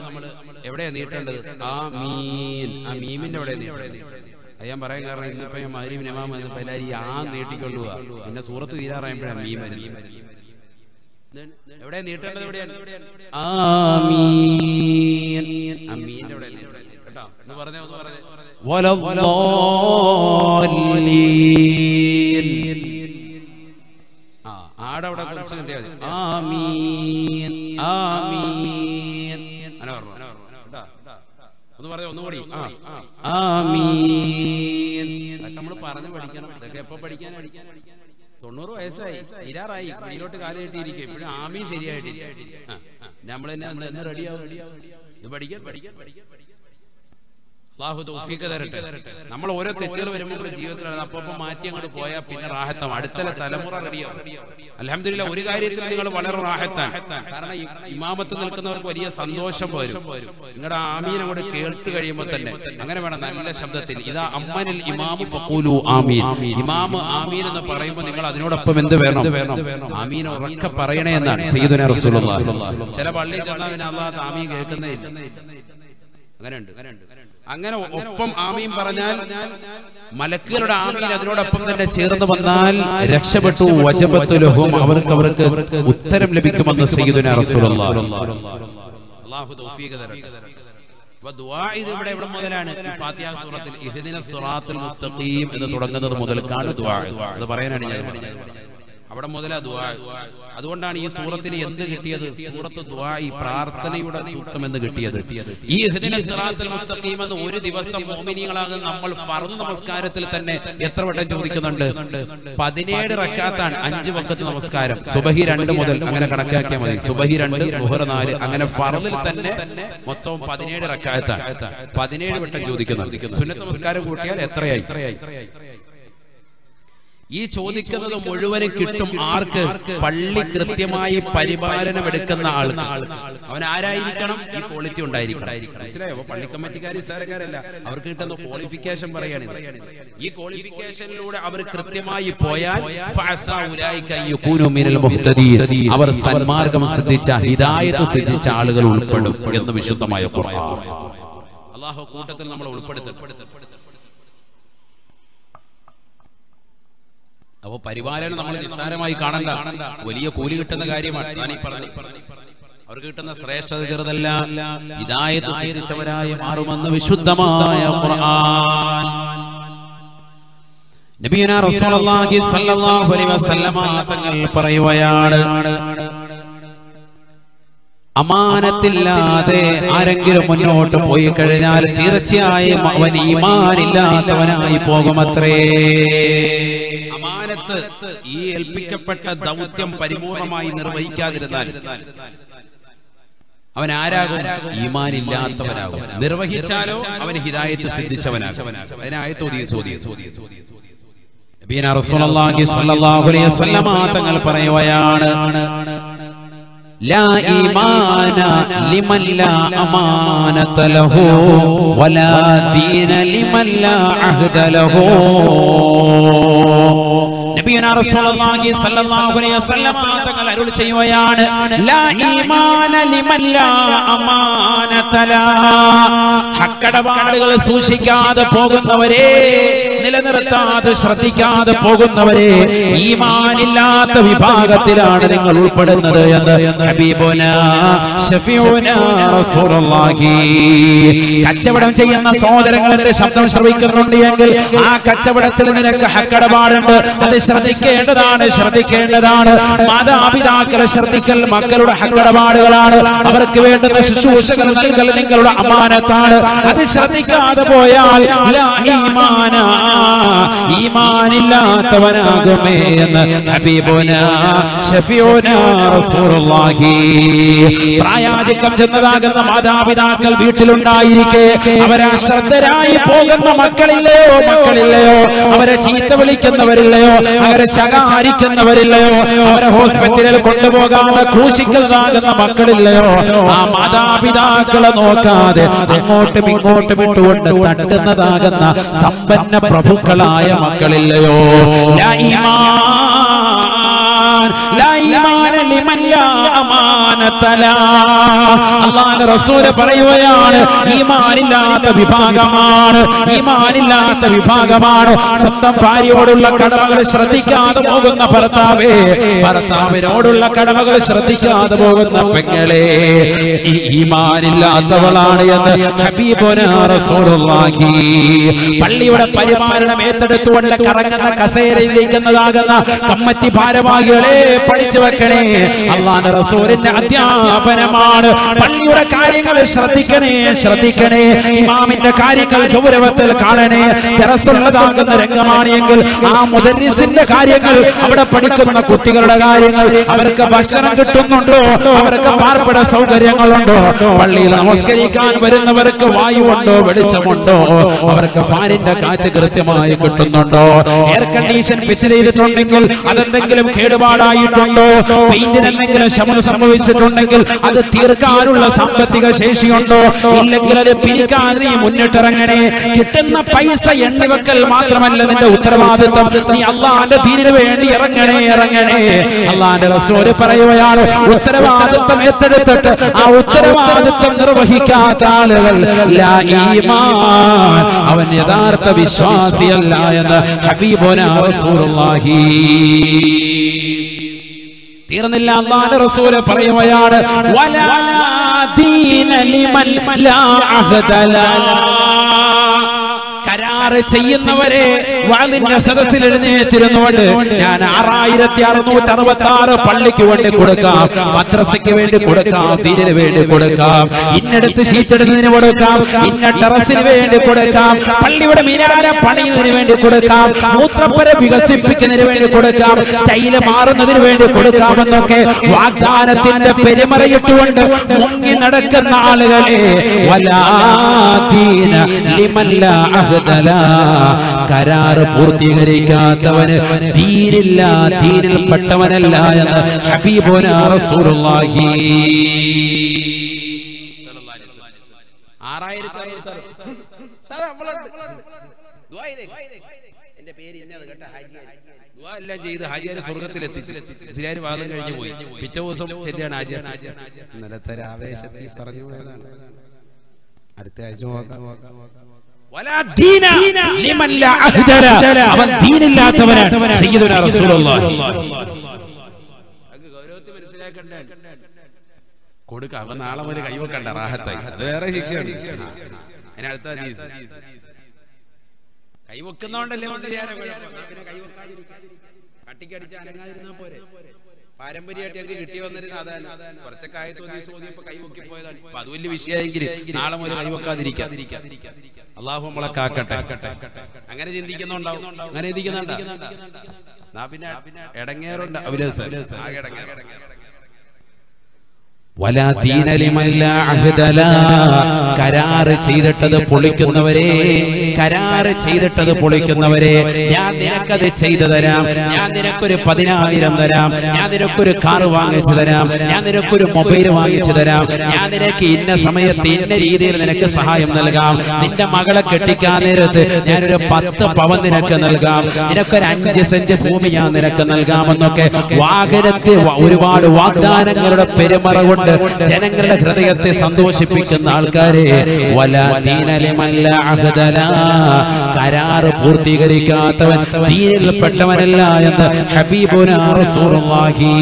എവിടെയാ നീട്ടേണ്ടത് ആമീൻ ആ മീമിന്റെ എവിടെ നീട്ടേണ്ടത് അത് ഞാൻ പറയാൻ കാരണം ഇന്നിപ്പോ ഞാൻ മഹരീം നമാം എന്ന് പലാരി ആ നീട്ടിക്കൊണ്ടു പിന്നെ സൂറത്ത് തീരാറായപ്പോഴാണ് മീ മരുന്ന് എവിടെ നീട്ടേണ്ടത് എവിടെയാണ്? ആടവിടെ കുറിച്ചിട്ട് ആമീൻ. ആമീൻ. ഒന്ന് പറഞ്ഞോ ഒന്നുകൂടി ആ. നമ്മൾ പറഞ്ഞു പഠിക്കണം. ഇതൊക്കെ എപ്പോ പഠിക്കാൻ തൊണ്ണൂറ് വയസ്സായി. തീരാറായി കുഴിയിലോട്ട് കാലം കെട്ടിയിരിക്കും ഇപ്പോഴും ആമീൻ ശരിയായിട്ടിരിക്കും നമ്മൾ തന്നെ റെഡിയാവും ഇത് പഠിക്കാൻ പഠിക്കാൻ പഠിക്കാൻ പഠിക്കാൻ അള്ളാഹു തൗഫീഖ് തരട്ടെ. നമ്മൾ ഓരോ തെറ്റുകൾ വരുമ്പോൾ ജീവിതത്തിലാണ് അപ്പോൾ മാറ്റി അങ്ങോട്ട് പോയാൽ പിന്നെ റാഹത്താവും അടുത്ത തലമുറ റെഡിയോ അലഹമില്ല ഒരു കാര്യത്തിൽ നിങ്ങൾ വളരെ റാഹത്താണ്. കാരണം ഇമാമത്ത് നിൽക്കുന്നവർക്ക് വലിയ സന്തോഷം വരും. നിങ്ങളുടെ ആമീൻ അങ്ങോട്ട് കേട്ട് കഴിയുമ്പോൾ തന്നെ അങ്ങനെ വേണം നല്ല ശബ്ദത്തിൽ. ഇതാ അമ്മനിൽ ഇമാമു ഫഖൂലു ആമീൻ. ഇമാമ് ആമീൻ എന്ന് പറയുമ്പോൾ നിങ്ങൾ അതിനോടൊപ്പം എന്ത് വേണം? ആമീൻ ഉറക്കെ പറയണേ എന്നാണ് സയ്യിദുനാ റസൂലുള്ളാഹി. ചില പള്ളി ചെന്നാൽ പിന്നെ അള്ളാഹ് ആമീൻ കേൾക്കുന്നേ ഇല്ല അങ്ങനെയുണ്ട് അങ്ങനെ ഒപ്പം ആമീൻ പറഞ്ഞാൽ മലക്കുകളുടെ ആമീൻ അതിനോടൊപ്പം തന്നെ ചേർന്ന് വന്നാൽ രക്ഷപ്പെട്ടു വജബത്തുലഹും അവർക്ക് അവർക്ക് ഉത്തരം ലഭിക്കുമെന്ന് സയ്യിദുനാ അല്ലാഹു തൗഫീഖ് തരട്ടെ. ഇവിടെ എവിടെ മുതലാണ്? സൂറത്തിൽ ഇഹ്ദിന സിറാത്തുൽ മുസ്തഖീം എന്ന് തുടങ്ങുന്നത് മുതൽക്കാണ് ദുആ. അത് പറയാനാണ് ഞാൻ. അവിടെ മുതലാ ദുആ. അതുകൊണ്ടാണ് ഈ സൂറത്തിന് എന്ത് കിട്ടിയത്? സൂറത്ത് ഈ പ്രാർത്ഥനയുടെ സൂക്തം എന്ന് കിട്ടിയത്? ഈ മുസ്തഖീം എന്ന് ഒരു ദിവസം മോമിനികളാകുന്ന നമ്മൾ ഫർദ് നമസ്കാരത്തിൽ തന്നെ എത്ര വട്ടം ചോദിക്കുന്നുണ്ട്? പതിനേഴ് റക്കാത്താണ് അഞ്ച് വക്കത്ത് നമസ്കാരം. സുബഹി രണ്ട് മുതൽ അങ്ങനെ കണക്കാക്കിയാൽ മതി. സുബഹി രണ്ട് മുഹർ നാല് അങ്ങനെ ഫർദിൽ തന്നെ മൊത്തം പതിനേഴ് റക്കാത്താണ് പതിനേഴ് വട്ടം ചോദിക്കുന്നുണ്ട്. സുന്നത്ത് നമസ്കാരം കൂട്ടിയാൽ എത്രയായി? ഈ ചോദിക്കുന്നത് മുഴുവനും കിട്ടും ആർക്ക്? പള്ളി കൃത്യമായി പരിപാലനം എടുക്കുന്ന ആൾ അവൻ ആരായിരിക്കണം? ഈ ക്വാളിറ്റി ഉണ്ടായിരിക്കണം. മനസ്സിലായോ? പള്ളി കമ്മിറ്റിക്കാരി സാരക്കാരല്ല. അവർക്ക് കിട്ടുന്ന ക്വാളിഫിക്കേഷൻ പറയാണ് ഈ ക്വാളിഫിക്കേഷനിലൂടെ അവർ കൃത്യമായി പോയാൽ. അവർ സന്മാർഗം സിദ്ധിച്ച ഹിദായത്ത് സിദ്ധിച്ച ആളുകൾ ഉൾപ്പെടും എന്ന് വിശുദ്ധമായ അള്ളാഹു കൂട്ടത്തിൽ നമ്മൾ ഉൾപ്പെടുത്തപ്പെടുത്തും അപ്പൊ പരിപാലനം നമ്മൾ നിസ്സാരമായി കാണണ്ട. വലിയ കൂലി കിട്ടുന്ന കാര്യമാണ്. ഞാൻ ഈ പറഞ്ഞു അവർക്ക് കിട്ടുന്ന ശ്രേഷ്ഠത ചെറുതല്ല. ഇതായത് സ്വീകരിച്ചവരായി മാറുമെന്ന് വിശുദ്ധമായ ഖുർആൻ. റസൂലുള്ളാഹി സ്വല്ലല്ലാഹു അലൈഹി വസല്ലമ തങ്ങൾ പറയുകയാണ് അമാനത്തില്ലാതെ ആരെങ്കിലും മുന്നോട്ട് പോയി കഴിഞ്ഞാൽ തീർച്ചയായും അവൻ ഈമാനില്ലാത്തവനായി പോകുമത്രേ. അമാനത്ത് ഈ ഏൽപ്പിക്കപ്പെട്ട ദൗത്യം പരിപൂർണമായി നിർവഹിക്കാതിരുന്നാൽ അവൻ ആരാകും? ഈമാനില്ലാത്തവനാകും. നിർവഹിച്ചാലോ അവൻ ഹിദായത്ത് സിദ്ധിച്ചവനാകും. അതിനായത്തോതിയ തങ്ങൾ പറയുകയാണ് لا റസൂലുള്ളാഹി അലൈഹി വസല്ലം തങ്ങൾ അരുൾ ലാ ഈമാന സൂക്ഷിക്കാതെ പോകുന്നവരേ നിലനിർത്താതെ ശ്രദ്ധിക്കാതെ പോകുന്നവരെ ഈമാനില്ലാത്ത വിഭാഗത്തിലാണ് നിങ്ങൾ ഉൾപ്പെടുന്നത് എന്ന് കച്ചവടം ചെയ്യുന്ന സഹോദരങ്ങളുടെ ശബ്ദം ശ്രമിക്കുന്നുണ്ട് എങ്കിൽ ആ കച്ചവടത്തിൽ നിനക്ക് ഹക്കടപാടുണ്ട്. അത് ശ്രദ്ധിക്കേണ്ടതാണ് ശ്രദ്ധിക്കേണ്ടതാണ്. മാതാപിതാക്കളെ ശ്രദ്ധിക്കൽ മക്കളുടെ ഹക്കടപാടുകളാണ്. അവർക്ക് വേണ്ടുന്ന ശുശ്രൂഷകൾ നൽകൽ നിങ്ങളുടെ അമാനത്താണ്. അത് ശ്രദ്ധിക്കാതെ പോയാൽ ഈമാന. ഈമാനില്ലാത്തവനാകുമേ എന്ന് ഹബീബുന റസൂലുള്ളാഹി. ചെന്നതാകുന്ന മാതാപിതാക്കൾ വീട്ടിലുണ്ടായിരിക്കെ അവരെ ശ്രദ്ധരായി പോകുന്ന മക്കളില്ലയോ മക്കളില്ലയോ? അവരെ ചീത്ത വിളിക്കുന്നവരില്ലയോ? അവരെ ശകാരിക്കുന്നവരില്ലയോ? അവരെ ഹോസ്പിറ്റലിൽ കൊണ്ടുപോകാതെ ക്രൂശിക്കുന്നതാകുന്ന മക്കളില്ലയോ? ആ മാതാപിതാക്കളെ നോക്കാതെ അങ്ങോട്ടും ഇങ്ങോട്ടും ഇട്ടുകൊണ്ട് തട്ടുന്നതാകുന്ന സമ്പന്ന പ്രഭുക്കളായ മക്കളില്ലയോ? ലാ ഈമാൻ ലാ ഈമാന ലിമൻ അല്ലാഹുവിന്റെ റസൂൽ പറയുകയാണ് ഈമാനില്ലാത്ത വിഭാഗമാണ് ഈമാനില്ലാത്ത വിഭാഗമാണ്. സ്വന്തം ഭാര്യയോടുള്ള കടമകൾ ശ്രദ്ധിക്കാതെ പോകുന്ന ഭർത്താവേ ഭർത്താവിനോടുള്ള കടമകൾ ശ്രദ്ധിക്കാതെ പോകുന്ന പെങ്ങളെ ഈമാനില്ലാത്തവളാണ് എന്ന് ഹബീബുന റസൂലുള്ളാഹി. പള്ളിയുടെ പരിപാലനം ഏറ്റെടുത്തുകൊണ്ട് കറങ്ങുന്ന കസേരയിലേക്കുന്നതാകുന്ന കമ്മറ്റി ഭാരവാഹികളെ പഠിച്ചു വെക്കണേ അള്ളാന്റെ റസൂലിന്റെ അധ്യാപനമാണ്. പള്ളിയുടെ കാര്യങ്ങൾ ശ്രദ്ധിക്കണേ ശ്രദ്ധിക്കണേ. ഇമാമിന്റെ കാര്യങ്ങൾ ഗൗരവത്തിൽ കാണണേ. തെറസുള്ളതാകുന്ന രംഗമാണ് എങ്കിൽ ആ മുദരിസിന്റെ കാര്യങ്ങൾ അവിടെ പഠിക്കുന്ന കുട്ടികളുടെ കാര്യങ്ങൾ അവർക്ക് ഭക്ഷണം കിട്ടുന്നുണ്ടോ? അവർക്ക് പാർപ്പിട സൗകര്യങ്ങളുണ്ടോ? പള്ളിയിൽ നമസ്കരിക്കാൻ വരുന്നവർക്ക് വായുണ്ടോ വെളിച്ചമുണ്ടോ? അവർക്ക് ഫാനിന്റെ കാറ്റ് കൃത്യമായി കിട്ടുന്നുണ്ടോ? എയർ കണ്ടീഷൻ ഫിറ്റ് ചെയ്തിട്ടുണ്ടെങ്കിൽ അതെന്തെങ്കിലും കേടുപാടായിട്ടുണ്ടോ? പെയിന്റിന് എന്തെങ്കിലും ശമനം സംഭവിച്ചിട്ടുണ്ടെങ്കിൽ അത് തീർക്കാനുള്ള സാമ്പത്തിക ശേഷിയുണ്ടോ? ഇല്ലെങ്കിൽ അത് പിരിക്കാൻ മുന്നിട്ടിറങ്ങണേ? കിട്ടുന്ന പൈസ എണ്ണിവെക്കൽ മാത്രമല്ല നിന്റെ ഉത്തരവാദിത്വം. നീ അള്ളാന്റെ ദീനിന് വേണ്ടി ഇറങ്ങണേ ഇറങ്ങണേ. അള്ളാന്റെ റസൂൽ പറയുകയാണ് ഉത്തരവാദിത്വം ഏറ്റെടുത്തിട്ട് ആ ഉത്തരവാദിത്വം നിർവഹിക്കാത്ത ആളുകൾ അവൻ യഥാർത്ഥ വിശ്വാസിയല്ല എന്ന് ഹബീബോനാ റസൂലുള്ളാഹി. തീർന്നില്ല. അള്ളാന്റെ റസൂൽ പറയുകയാണ് വലാ ദീന ലിമൻ ലാ അഹദ ലനാ ചെയ്യുന്നവരെ വാലിന്റെ സദസ്സിൽ എഴുന്നേറ്റിരുന്നുകൊണ്ട് ഞാൻ ആറായിരത്തി അറുന്നൂറ്റി അറുപത്തി ആറ് പള്ളിക്ക് വേണ്ടി കൊടുക്കാം മദ്രസയ്ക്ക് വേണ്ടി കൊടുക്കാം തീരിന് വേണ്ടി കൊടുക്കാം ഇന്നടുത്ത് ഷീറ്റിടുന്നതിന് കൊടുക്കാം ഇന്ന ടെറസിന് വേണ്ടി കൊടുക്കാം പള്ളിയുടെ മിനാര പണിയുന്നതിന് വേണ്ടി കൊടുക്കാം മൂത്രപ്പര വികസിപ്പിക്കുന്നതിന് വേണ്ടി കൊടുക്കാം തൈല മാറുന്നതിന് വേണ്ടി കൊടുക്കാമെന്നൊക്കെ വാഗ്ദാനത്തിന്റെ പെരുമറയിട്ടുകൊണ്ട് മുങ്ങി നടക്കുന്ന ആളുകളെ വലാതീന ലിമല്ല അഹ്ദല കരാറ് പൂർത്തീകരിക്കാത്തവന് ദീനില്ല ദീനിൽപ്പെട്ടവനല്ല എന്ന് ഹബീബുന റസൂലുള്ളാഹി. എന്റെ പേര് ഇന്നത് കേട്ടോ ദുആ എല്ലാം ചെയ്ത് ഹാജിയാരെ സ്വർഗത്തിൽ എത്തിച്ചു. വാദം കഴിഞ്ഞു പോയി? പിറ്റേ ദിവസം ശരിയാണ് ഹാജിയാർ ഇന്നലത്തെ ആവേശത്തിൽ പറഞ്ഞു പോയതാണ്. അടുത്ത ആഴ്ച അവൻ ദീനില്ലാത്തവനാണ് കൊടുക്ക അവൻ നാളെ മുതൽ കൈവക്കണ്ട റാഹത്തായി. അത് വേറെ ശിക്ഷയാണ് അതിനടുത്ത കൈവെക്കുന്നോണ്ടല്ലേ മുസ്ലിയാരെ കുഴപ്പം. എന്നാ പിന്നെ കൈവെക്കാതിരിക്കാം. കട്ടിക്കടിച്ച് അനങ്ങാതിരുന്നാ പോരെ. പാരമ്പര്യമായിട്ട് ഞങ്ങൾക്ക് കിട്ടി വന്നിരുന്ന അതാണ് കുറച്ചൊക്കെ ആയത്തോ ഓതിയപ്പോ കൈവക്കി പോയതാണ്. അപ്പൊ അത് വലിയ വിഷയമെങ്കിൽ നാളെ മുതൽ കൈവെക്കാതിരിക്കാം. അള്ളാഹു നമ്മളെ കാക്കട്ടെ. അങ്ങനെ ചിന്തിക്കുന്നുണ്ടാവും. അങ്ങനെ ചിന്തിക്കുന്നുണ്ടാവും. പിന്നെ ഇടങ്ങേറുണ്ട്. ദീനലിമല്ല അഹ്ദല കരാറ് ചെയ്തിട്ടത് പൊളിക്കുന്നവരെ കരാറ് ചെയ്തിട്ടത് പൊളിക്കുന്നവരെ. ഞാൻ നിനക്കത് ചെയ്തു തരാം. ഞാൻ നിനക്കൊരു പതിനായിരം തരാം. ഞാൻ നിനക്കൊരു കാറ് വാങ്ങിച്ചു തരാം. ഞാൻ നിനക്കൊരു മൊബൈൽ വാങ്ങിച്ചു തരാം. ഞാൻ നിനക്ക് ഇന്ന സമയത്ത് ഇന്ന രീതിയിൽ നിനക്ക് സഹായം നൽകാം. നിന്റെ മകളെ കെട്ടിക്കാൻ നേരത്ത് ഞാനൊരു പത്ത് പവൻ നിനക്ക് നൽകാം. നിനക്കൊരു അഞ്ച് സെന്റ് ഭൂമി ഞാൻ നിനക്ക് നൽകാമെന്നൊക്കെ വാഹനത്തിൽ ഒരുപാട് വാഗ്ദാനങ്ങളുടെ പെരുമറ കൊണ്ട് ജനങ്ങളുടെ ഹൃദയത്തെ സന്തോഷിപ്പിക്കുന്ന ആൾക്കാരെ കരാറ് പൂർത്തീകരിക്കാത്തവൻ തീരിൽപ്പെട്ടവനല്ല എന്ന് ഹബീബുന റസൂലുള്ളാഹി.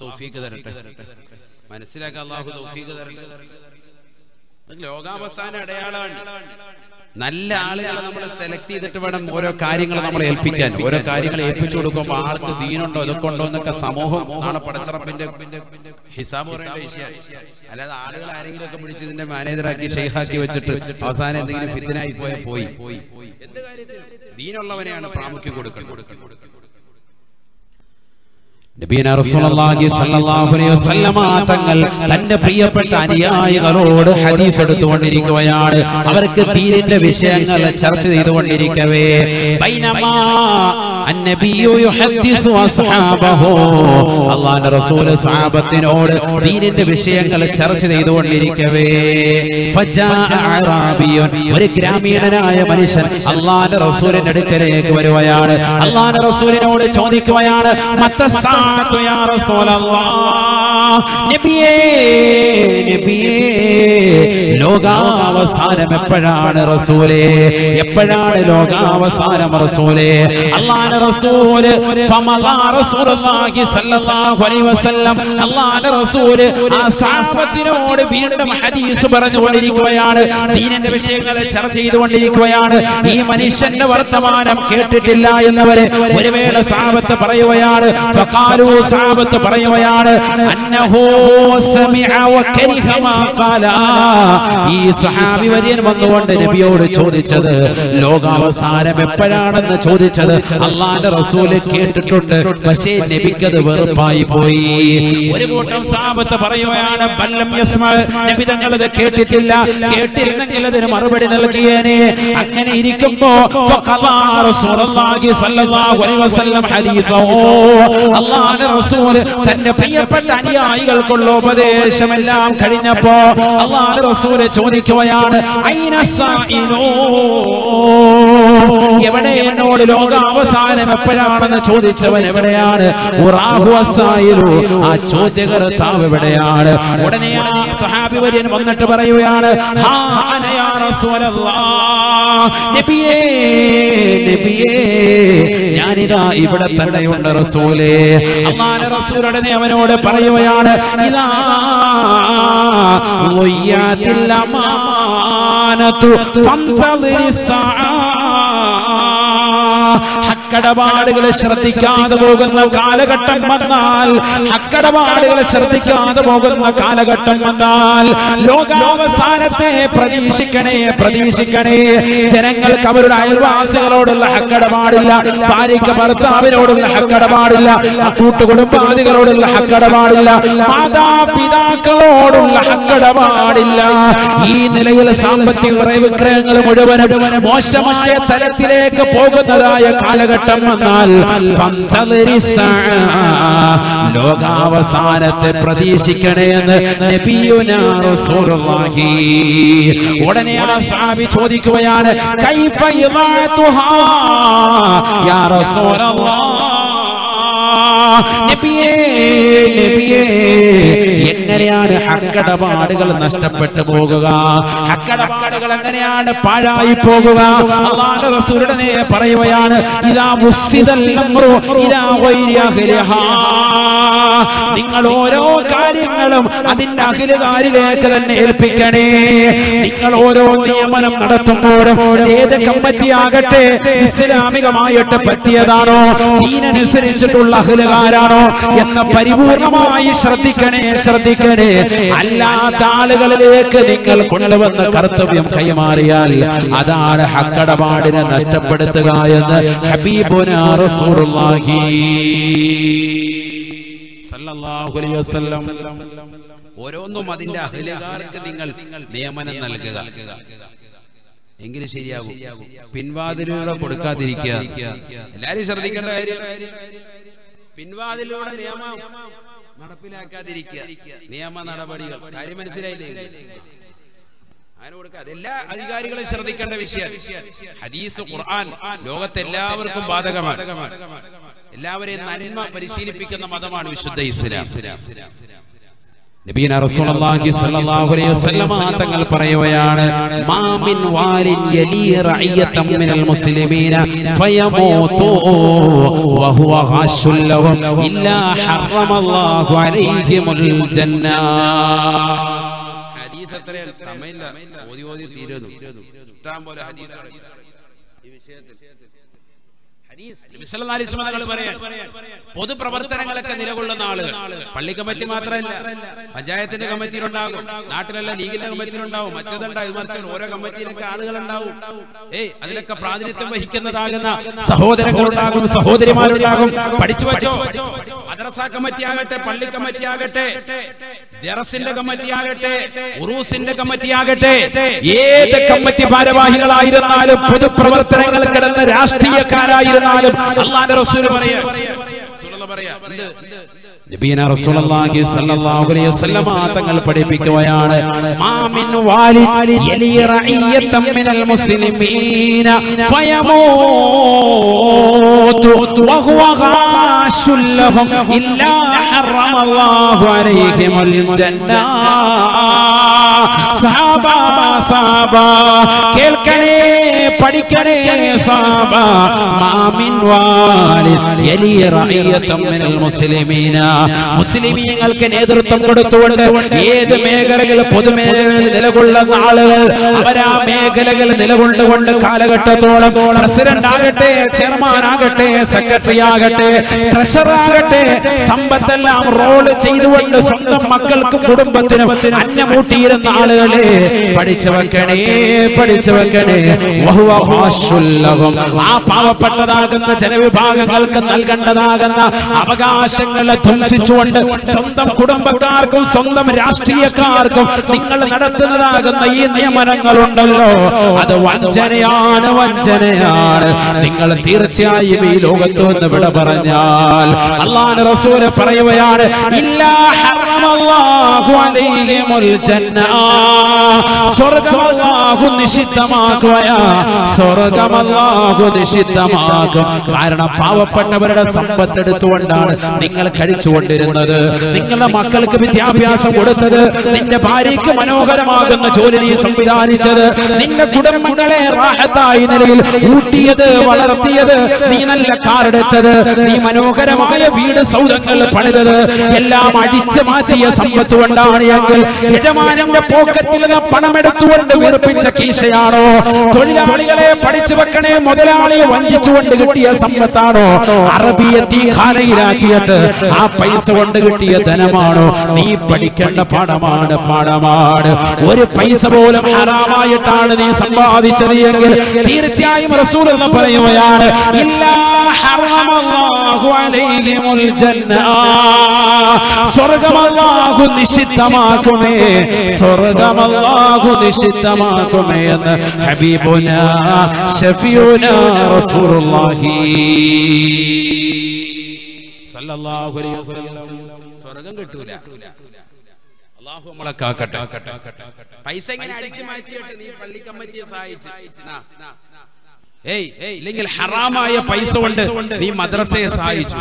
തൗഫീഖ് തരട്ടെ. തൗഫീഖ് തരട്ടെ. ലോകാവസാന അടയാളമാണ്. നല്ല ആളുകളെ നമ്മൾ സെലക്ട് ചെയ്തിട്ട് വേണം ഓരോ കാര്യങ്ങൾ നമ്മൾ ഏൽപ്പിക്കാൻ. ഓരോ കാര്യങ്ങൾ ഏൽപ്പിച്ചു കൊടുക്കുമ്പോൾ ആൾക്ക് ദീനുണ്ടോ ഇതൊക്കെ ഉണ്ടോ എന്നൊക്കെ സമൂഹം നാളെ പടച്ചറപ്പിന്റെ ഹിസാബ് പറയേണ്ട അല്ലാതെ ആളുകൾ ആരെങ്കിലും ഒക്കെ പിടിച്ച് ഇതിന്റെ മാനേജറാക്കി ഷെയ്ഹാക്കി വെച്ചിട്ട് അവസാനം എന്തെങ്കിലും ഫിത്തിനായി പോയാൽ പോയി. എന്ത് കാര്യത്തിൽ? ദീനുള്ളവനെയാണ് പ്രാമുഖ്യം കൊടുക്കുന്നത് നബീന റസൂലുള്ളാഹി സ്വല്ലല്ലാഹു അലൈഹി വസല്ലമ തങ്ങൾ തന്റെ പ്രിയപ്പെട്ട അനുയായികളോട് ഹദീസ് എടുത്തുകൊണ്ടിരിക്കുകയാണ്. അവർക്ക് തീരിന്റെ വിഷയങ്ങൾ ചർച്ച ചെയ്തുകൊണ്ടിരിക്കവേ. സ്വഹാബത്തിനോട് ദീനിന്റെ വിഷയങ്ങൾ ചർച്ച ചെയ്തുകൊണ്ടിരിക്കവേ. ഒരു ഗ്രാമീണനായ മനുഷ്യൻ അള്ളാന്റെ റസൂലിന്റെ അടുക്കലേക്ക് വരുവയാണ് അള്ളാന്റെ റസൂലിനോട് ചോദിക്കുകയാണ് യാ റസൂലല്ലാഹ് നബിയേ നബിയേ ലോകാവസാനം എപ്പോഴാണ് റസൂലേ? എപ്പോഴാണ് ലോകാവസാനം റസൂലേ? അള്ളാഹുവിന്റെ റസൂൽ അലൈഹി വസല്ലം. റസൂൽ ആ സഹാബത്തിനോട് വീണ്ടും ഹദീസ് പറഞ്ഞുകൊണ്ടിരിക്കുകയാണ്. ദീനിന്റെ വിഷയങ്ങളെ ചർച്ച ചെയ്തുകൊണ്ടിരിക്കുകയാണ്. ഈ മനുഷ്യന്റെ വർത്തമാനം കേട്ടിട്ടില്ല എന്നവരെ ഒരു വേള സാബത്ത് പറയുകയാണ്. സാബത്ത് പറയുകയാണ് ഈ സഹാബി വര്യൻ വന്നുകൊണ്ട് നബിയോട് ചോദിച്ചത് ലോകാവസാനം എപ്പോഴാണെന്ന് ചോദിച്ചത്? അള്ളാന്റെ റസൂൽ കേട്ടിട്ടുണ്ട്. പക്ഷേ നബിക്കത് വെറുപ്പായി പോയി. ഒരു കൂട്ടം സാബത്ത് പറയുകയാണ് നബി തങ്ങളത് കേട്ടിട്ടില്ല. കേട്ടിരുന്നെങ്കിൽ അതിന് മറുപടി നൽകിയേനെ. അങ്ങനെ ഇരിക്കുമ്പോ ഫഖദാ അല്ലാഹുവിന്റെ റസൂൽ തന്റെ പ്രിയപ്പെട്ട അനുയായികൾക്കുള്ള ഉപദേശമെല്ലാം കഴിഞ്ഞപ്പോ അള്ളാഹുവിന്റെ റസൂൽ ചോദിക്കുകയാണ് ഐന സായിനൂ എവിടെ എന്നോട് ലോകാവസാനം എപ്പോഴാണെന്ന് ചോദിച്ചവൻ എവിടെയാണ്? ആ ചോദ്യകർത്താവ് എവിടെയാണ്? ഉടനെ ആ സഹാബി വര്യൻ വന്നിട്ട് പറയുകയാണ് ഞാനിതാ ഇവിടെ തന്നെയുണ്ട് റസൂലേ. അള്ളാഹുവിന്റെ റസൂൽ അവനോട് പറയുകയാണ് ഇതാ മാനത്തു അമാനത്തു ഫന്തളിരി ha ഹക്കടപാടുകളെ ശ്രദ്ധിക്കാതെ പോകുന്ന കാലഘട്ടം വന്നാൽ ഹക്കടപാടുകളെ ശ്രദ്ധിക്കാതെ പോകുന്ന കാലഘട്ടം വന്നാൽ ലോകാവസാനത്തെ പ്രതീക്ഷിക്കണേ പ്രതീക്ഷിക്കണേ. ജനങ്ങൾക്ക് അവരുടെ അയൽവാസികളോടുള്ള ഹക്കടപാടില്ല ഭാര്യയ്ക്ക് ഭർത്താവിനോടുള്ള ഹക്കടപാടില്ല കൂട്ടുകുടുംബാദികളോടുള്ള ഹക്കടപാടില്ല മാതാപിതാക്കളോടുള്ള ഹക്കടപാടില്ല ഈ നിലയിൽ സാമ്പത്തിക ക്രയവിക്രയങ്ങൾ മുഴുവനും മോശമായ തലത്തിലേക്ക് പോകുന്നതായ കാലഘട്ടം വന്നാൽ ഫന്തളിരി ലോകാവസാനത്തെ പ്രതീക്ഷിക്കണേ എന്ന് ഉടനെ ചോദിക്കുകയാണ് കൈഫ യാ റസൂലല്ലാഹ് നബിയേ നബിയേ. എങ്ങനെയാണ് ഹക്കടപാടുകൾ നഷ്ടപ്പെട്ടു പോകുക? ഹക്കടപാടുകൾ എങ്ങനെയാണ് പാഴായി പോകുക? നേരെ പറയുകയാണ് അഹ്ലിഹാ. നിങ്ങൾ ഓരോ കാര്യങ്ങളും അതിന്റെ അഖിലുകാരിലേക്ക് തന്നെ ഏൽപ്പിക്കണേ. നിങ്ങൾ ഓരോ നിയമനം നടത്തുമ്പോഴും ഏത് കമ്മിറ്റിയാകട്ടെ ഇസ്ലാമികമായിട്ട് പറ്റിയതാണോ ദീനനുസരിച്ചിട്ടുള്ള അഖിലുകാരാണോ എന്ന പരിപൂർണമായി ശ്രദ്ധിക്കണേ ശ്രദ്ധിക്കണേ. അല്ലാത്ത ആളുകളിലേക്ക് നിങ്ങൾ കൊണ്ടുവന്ന കർത്തവ്യം കൈമാറിയാൽ അതാണ് ഹക്കടപാടിനെ നഷ്ടപ്പെടുത്തുക എന്ന് ഹബീബുനാഹി ഓരോന്നും അതിന്റെ അഹലുകാർക്ക് നിങ്ങൾ നിയമനം നൽകുക. എങ്കിലും ശരിയാകും. പിൻവാതിലൂടെ കൊടുക്കാതിരിക്കുക. എല്ലാരും ശ്രദ്ധിക്കേണ്ട കാര്യം. പിൻവാതിലൂടെ നിയമം നടപ്പിലാക്കാതിരിക്കുക. നിയമ നടപടികൾ. കാര്യം മനസ്സിലായില്ലേ? അങ്ങനെ കൊടുക്കുക. അതെല്ലാ അധികാരികളും ശ്രദ്ധിക്കേണ്ട വിഷയം. ഹദീസ് ഖുർആൻ ലോകത്തെ എല്ലാവർക്കും ബാധകമാണ്. എല്ലാവരെയും നന്മ പരിശീലിപ്പിക്കുന്ന മതമാണ് വിശുദ്ധ ഇസ്ലാം. നബീന റസൂലുള്ളാഹി സ്വല്ലല്ലാഹു അലൈഹി വസല്ലമ തങ്ങൾ പറയുകയാണ് മാമിൻ വാലിൻ യലി റഅയതം മിനൽ മുസ്ലിമീന ഫയമൂതു വഹുവ ഖാശുൽ ലഹും ഇല്ലാ ഹറമല്ലാഹു അലൈഹിമുൽ ജന്ന. ഹദീസ് എത്രയാണ് സമയമില്ല. ഓതി ഓതി തീരുന്നു ഇഷ്ടം പോലെ ഹദീസ് ഈ വിഷയത്തിൽ ഹദീസ് നബി സല്ലല്ലാഹു അലൈഹി വസല്ലം തങ്ങൾ പറയാൻ പൊതുപ്രവർത്തനങ്ങളൊക്കെ നിലകൊള്ളുന്ന ആളുകൾ പള്ളി കമ്മിറ്റി മാത്രമല്ല. പഞ്ചായത്തിന്റെ കമ്മിറ്റിയിലുണ്ടാകും. നാട്ടിലെല്ലാം ലീഗിന്റെ കമ്മിറ്റിയിലുണ്ടാവും മറ്റേതുണ്ടാവും മറിച്ച് ഓരോ കമ്മിറ്റിയിലൊക്കെ ആളുകളുണ്ടാവും ഏയ് അതിലൊക്കെ പ്രാതിനിധ്യം വഹിക്കുന്നതാകുന്ന സഹോദരങ്ങളുണ്ടാകും സഹോദരിമാരുണ്ടാകും. പഠിച്ചു വെച്ചോ? മദ്രസ കമ്മിറ്റി ആകട്ടെ പള്ളി കമ്മിറ്റി ആകട്ടെ ദറസിന്റെ കമ്മിറ്റി ആകട്ടെ ഉറൂസിന്റെ കമ്മിറ്റി ആകട്ടെ ഏത് കമ്മിറ്റി ഭാരവാഹികളായിരുന്നാലും പൊതുപ്രവർത്തനങ്ങൾ കിടന്ന രാഷ്ട്രീയക്കാരായിരുന്നാലും അള്ളാന്റെ റസൂൽ പറയാ. തങ്ങൾ പഠിപ്പിക്കുകയാണ് മാമിൻ വാലി യലി റഅയതം മിനൽ മുസ്ലിമീന ഫയമൂതു വഹുവ ഇല്ലാ ഹറമല്ലാഹു അലൈഹിമുൽ ജന്ന. സഹാബ സഹാബ കേൾക്കണേ. പഠിക്കണേ മാമിൻ മിനൽ മുസ്ലിമീങ്ങൾക്ക് നേതൃത്വം കൊടുത്തുകൊണ്ട് ഏത് മേഖലകൾ പൊതുമേഖലയിൽ നിലകൊള്ളുന്ന ആളുകൾ അവരാ മേഖലകൾ നിലകൊണ്ടുകൊണ്ട് കാലഘട്ടത്തോളം പ്രസിഡന്റ് ആകട്ടെ ചെയർമാൻ ആകട്ടെ സെക്രട്ടറി ആകട്ടെ ട്രഷറർ ആകട്ടെ സമ്പത്തെല്ലാം റോൾ ചെയ്തുകൊണ്ട് സ്വന്തം മക്കൾക്കും കുടുംബത്തിനും അന്നമൂട്ടിയിരുന്ന ആളുകളെ പഠിച്ചു വെക്കണേ പഠിച്ചു വെക്കണേ. ആ പാവപ്പെട്ടതാകുന്ന ജനവിഭാഗങ്ങൾക്ക് നൽകേണ്ടതാകുന്ന അവകാശങ്ങളെ ധ്വംസിച്ചുകൊണ്ട് സ്വന്തം കുടുംബക്കാർക്കും സ്വന്തം രാഷ്ട്രീയക്കാർക്കും നിങ്ങൾ നടത്തുന്നതാകുന്ന ഈ നിയമനങ്ങളുണ്ടല്ലോ. അത് വഞ്ചനയാണ് വഞ്ചനയാണ്. നിങ്ങൾ തീർച്ചയായും ഈ ലോകത്ത് നിന്ന് വിട പറഞ്ഞാൽ അള്ളാഹു റസൂൽ പറയുകയാണ് ഇല്ലാ ഹറമല്ലാഹു അലൈഹിമുൽ അല്ലാഹു നിഷിദ്ധമാക്കും കാരണം പാവപ്പെട്ടവരുടെ സമ്പത്ത് എടുത്തുകൊണ്ടാണ് നിങ്ങൾ കഴിച്ചുകൊണ്ടിരുന്നത്. നിങ്ങളുടെ മക്കൾക്ക് വിദ്യാഭ്യാസം കൊടുത്തത് നിന്റെ ഭാര്യയ്ക്ക് മനോഹരമാകുന്ന ജോലി നീ സംവിധാനിച്ചത്. നിന്റെ കുടുംബങ്ങളെ റാഹത്തായി നിലയിൽ ഊട്ടിയത് വളർത്തിയത് നീ നല്ല കാറെടുത്തത് നീ മനോഹരമായ വീട് സൗദങ്ങൾ പണിതത്. എല്ലാം അടിച്ചു മാറ്റിയ സമ്പത്ത് കൊണ്ടാണ് എങ്കിൽ യജമാനന്റെ പോക്കറ്റിൽ നിന്ന് പണമെടുത്തുകൊണ്ട് വീർപ്പിച്ച കീശയാണോ? തൊഴിലാളികളെ പഠിച്ചു വെക്കണേ മുതലാളിയെ വഞ്ചിച്ചുകൊണ്ട് കിട്ടിയ സമ്പത്താണോ? അറബിയെ തീഖാനയിലാക്കിയിട്ട് ആ പൈസ കൊണ്ട് കിട്ടിയ ധനമാണോ? നീ പഠിക്കേണ്ട പാഠമാണ് പാഠമാണ്. ഒരു പൈസ പോലും ഹറാമായിട്ടാണ് നീ സമ്പാദിച്ചത് എങ്കിൽ തീർച്ചയായും റസൂൽ എന്ന് പറയുകയാണ് സ്വർഗമല്ലാഹു നിഷിദ്ധമാക്കുമേ സ്വർഗമല്ലാഹു നിഷിദ്ധമാക്കുമേ എന്ന് ഹബീബുന ഷഫിയുന റസൂലുള്ളാഹി. സല്ലല്ലാഹു അലൈഹി വസല്ലം. സ്വർഗം കിട്ടൂല. അള്ളാഹു നമ്മളെ കാക്കട്ടെ. പൈസ എങ്ങനെ അടിച്ചു മാറ്റിയിട്ട് നീ പള്ളി കമ്മിറ്റിയെ സഹായിച്ചു. ഏയ് ഇല്ലെങ്കിൽ ഹറാമായ പൈസ കൊണ്ട് നീ മദ്രസയെ സഹായിച്ചു.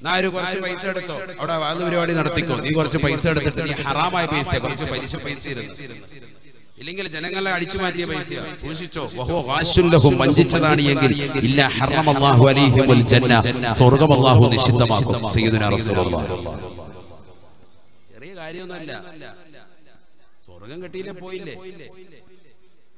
എന്നാ കുറച്ച് പൈസ എടുത്തോ. അവിടെ വാദ പരിപാടി നടത്തിക്കോ. നീ കുറച്ച് പൈസ എടുത്തിട്ട് നീ ഹറാമായ പൈസ കുറച്ച് പലിശ പൈസ ഇരുന്നു. ഇല്ലെങ്കിൽ ജനങ്ങളെ അടിച്ചു മാറ്റിയ പൈസ. സൂക്ഷിച്ചോ. ലഹും വഞ്ചിച്ചതാണ് എങ്കിൽ ഇല്ല ഹറമല്ലാഹു അലൈഹിമുൽ ജന്ന. സ്വർഗം അല്ലാഹു നിഷിദ്ധമാക്കും സയ്യിദുനാ റസൂലുള്ളാഹി. ചെറിയ കാര്യമൊന്നുമല്ല. സ്വർഗം കെട്ടിയില്ലേ? പോയില്ലേ?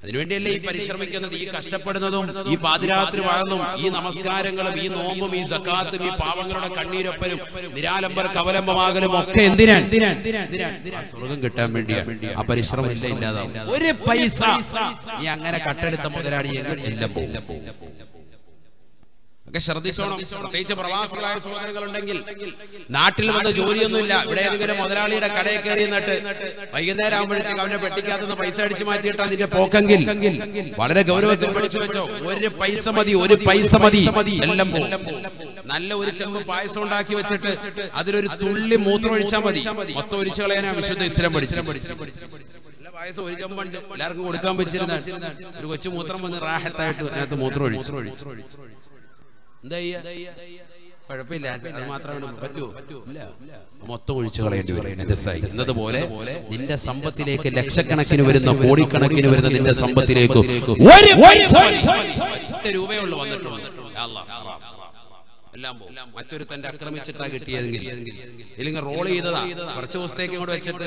അതിനുവേണ്ടിയല്ലേ ഈ പരിശ്രമിക്കുന്നത് ഈ കഷ്ടപ്പെടുന്നതും ഈ പാതിരാത്രി വാഴുന്നതും ഈ നമസ്കാരങ്ങളും ഈ നോമ്പും ഈ സക്കാത്തും ഈ പാവങ്ങളുടെ കണ്ണീരൊപ്പനും നിരാലംബർ കവലംബമാകലും ഒക്കെ എന്തിനാണ്? സ്വർഗം കിട്ടാൻ വേണ്ടിയാ. ആ പരിശ്രമം ഇല്ല ഇല്ലാതാവും. ഒരു പൈസ നീ അങ്ങനെ കട്ടെടുത്ത മുതലാണ് എല്ലാം പോകും. ഒക്കെ ശ്രദ്ധിച്ചോണം. പ്രത്യേകിച്ച് പ്രവാസികളായ സഹോദരങ്ങളുണ്ടെങ്കിൽ നാട്ടിൽ വന്ന് ജോലിയൊന്നുമില്ല. ഇവിടെ ഏതെങ്കിലും മുതലാളിയുടെ കടയിൽ കയറി നിന്നിട്ട് വൈകുന്നേരം ആകുമ്പോഴത്തേക്ക് അവന്റെ പെട്ടിക്കകത്തുനിന്ന് പൈസ അടിച്ചു മാറ്റിയിട്ട് അതിന്റെ പോക്കെങ്കിൽ. വളരെ ഗൗരവത്തിൽ പഠിച്ചു വെച്ചോ. ഒരു പൈസ മതി ഒരു പൈസ മതി. എല്ലാം നല്ല ഒരു ചെമ്പ് പായസം ഉണ്ടാക്കി വെച്ചിട്ട് അതിലൊരു തുള്ളി മൂത്രം ഒഴിച്ചാൽ മതി. മൊത്തം ഒഴിച്ചു കളയാനാ വിശുദ്ധ ഇസ്ലാം പഠിച്ചു. പായസം ഒരു ചെമ്പുണ്ട് എല്ലാവർക്കും കൊടുക്കാൻ പറ്റിയിരുന്ന ഒരു കൊച്ചു മൂത്രം വന്ന് റാഹത്തായിട്ട് അതിനകത്ത് മൂത്രം ഒഴിച്ചു എന്താ? കുഴപ്പമില്ല. അത് മാത്രമേ പറ്റൂ. ഇല്ല. മൊത്തം ഒഴിച്ചു കളയേണ്ടി വരും. നജസായി എന്നതുപോലെ നിന്റെ സമ്പത്തിലേക്ക് ലക്ഷക്കണക്കിന് വരുന്ന കോടിക്കണക്കിന് വരുന്ന നിന്റെ സമ്പത്തിലേക്ക് ഒരു രൂപയുള്ളൂ വന്നിട്ടുണ്ട്. എല്ലാം പോകും. മറ്റൊരു തന്റെ ആക്രമിച്ചിട്ടാ കിട്ടിയതെങ്കിൽ ഇല്ലെങ്കിൽ റോൾ ചെയ്തതാ. കുറച്ച് ദിവസത്തേക്ക് ഇങ്ങോട്ട് വെച്ചിട്ട്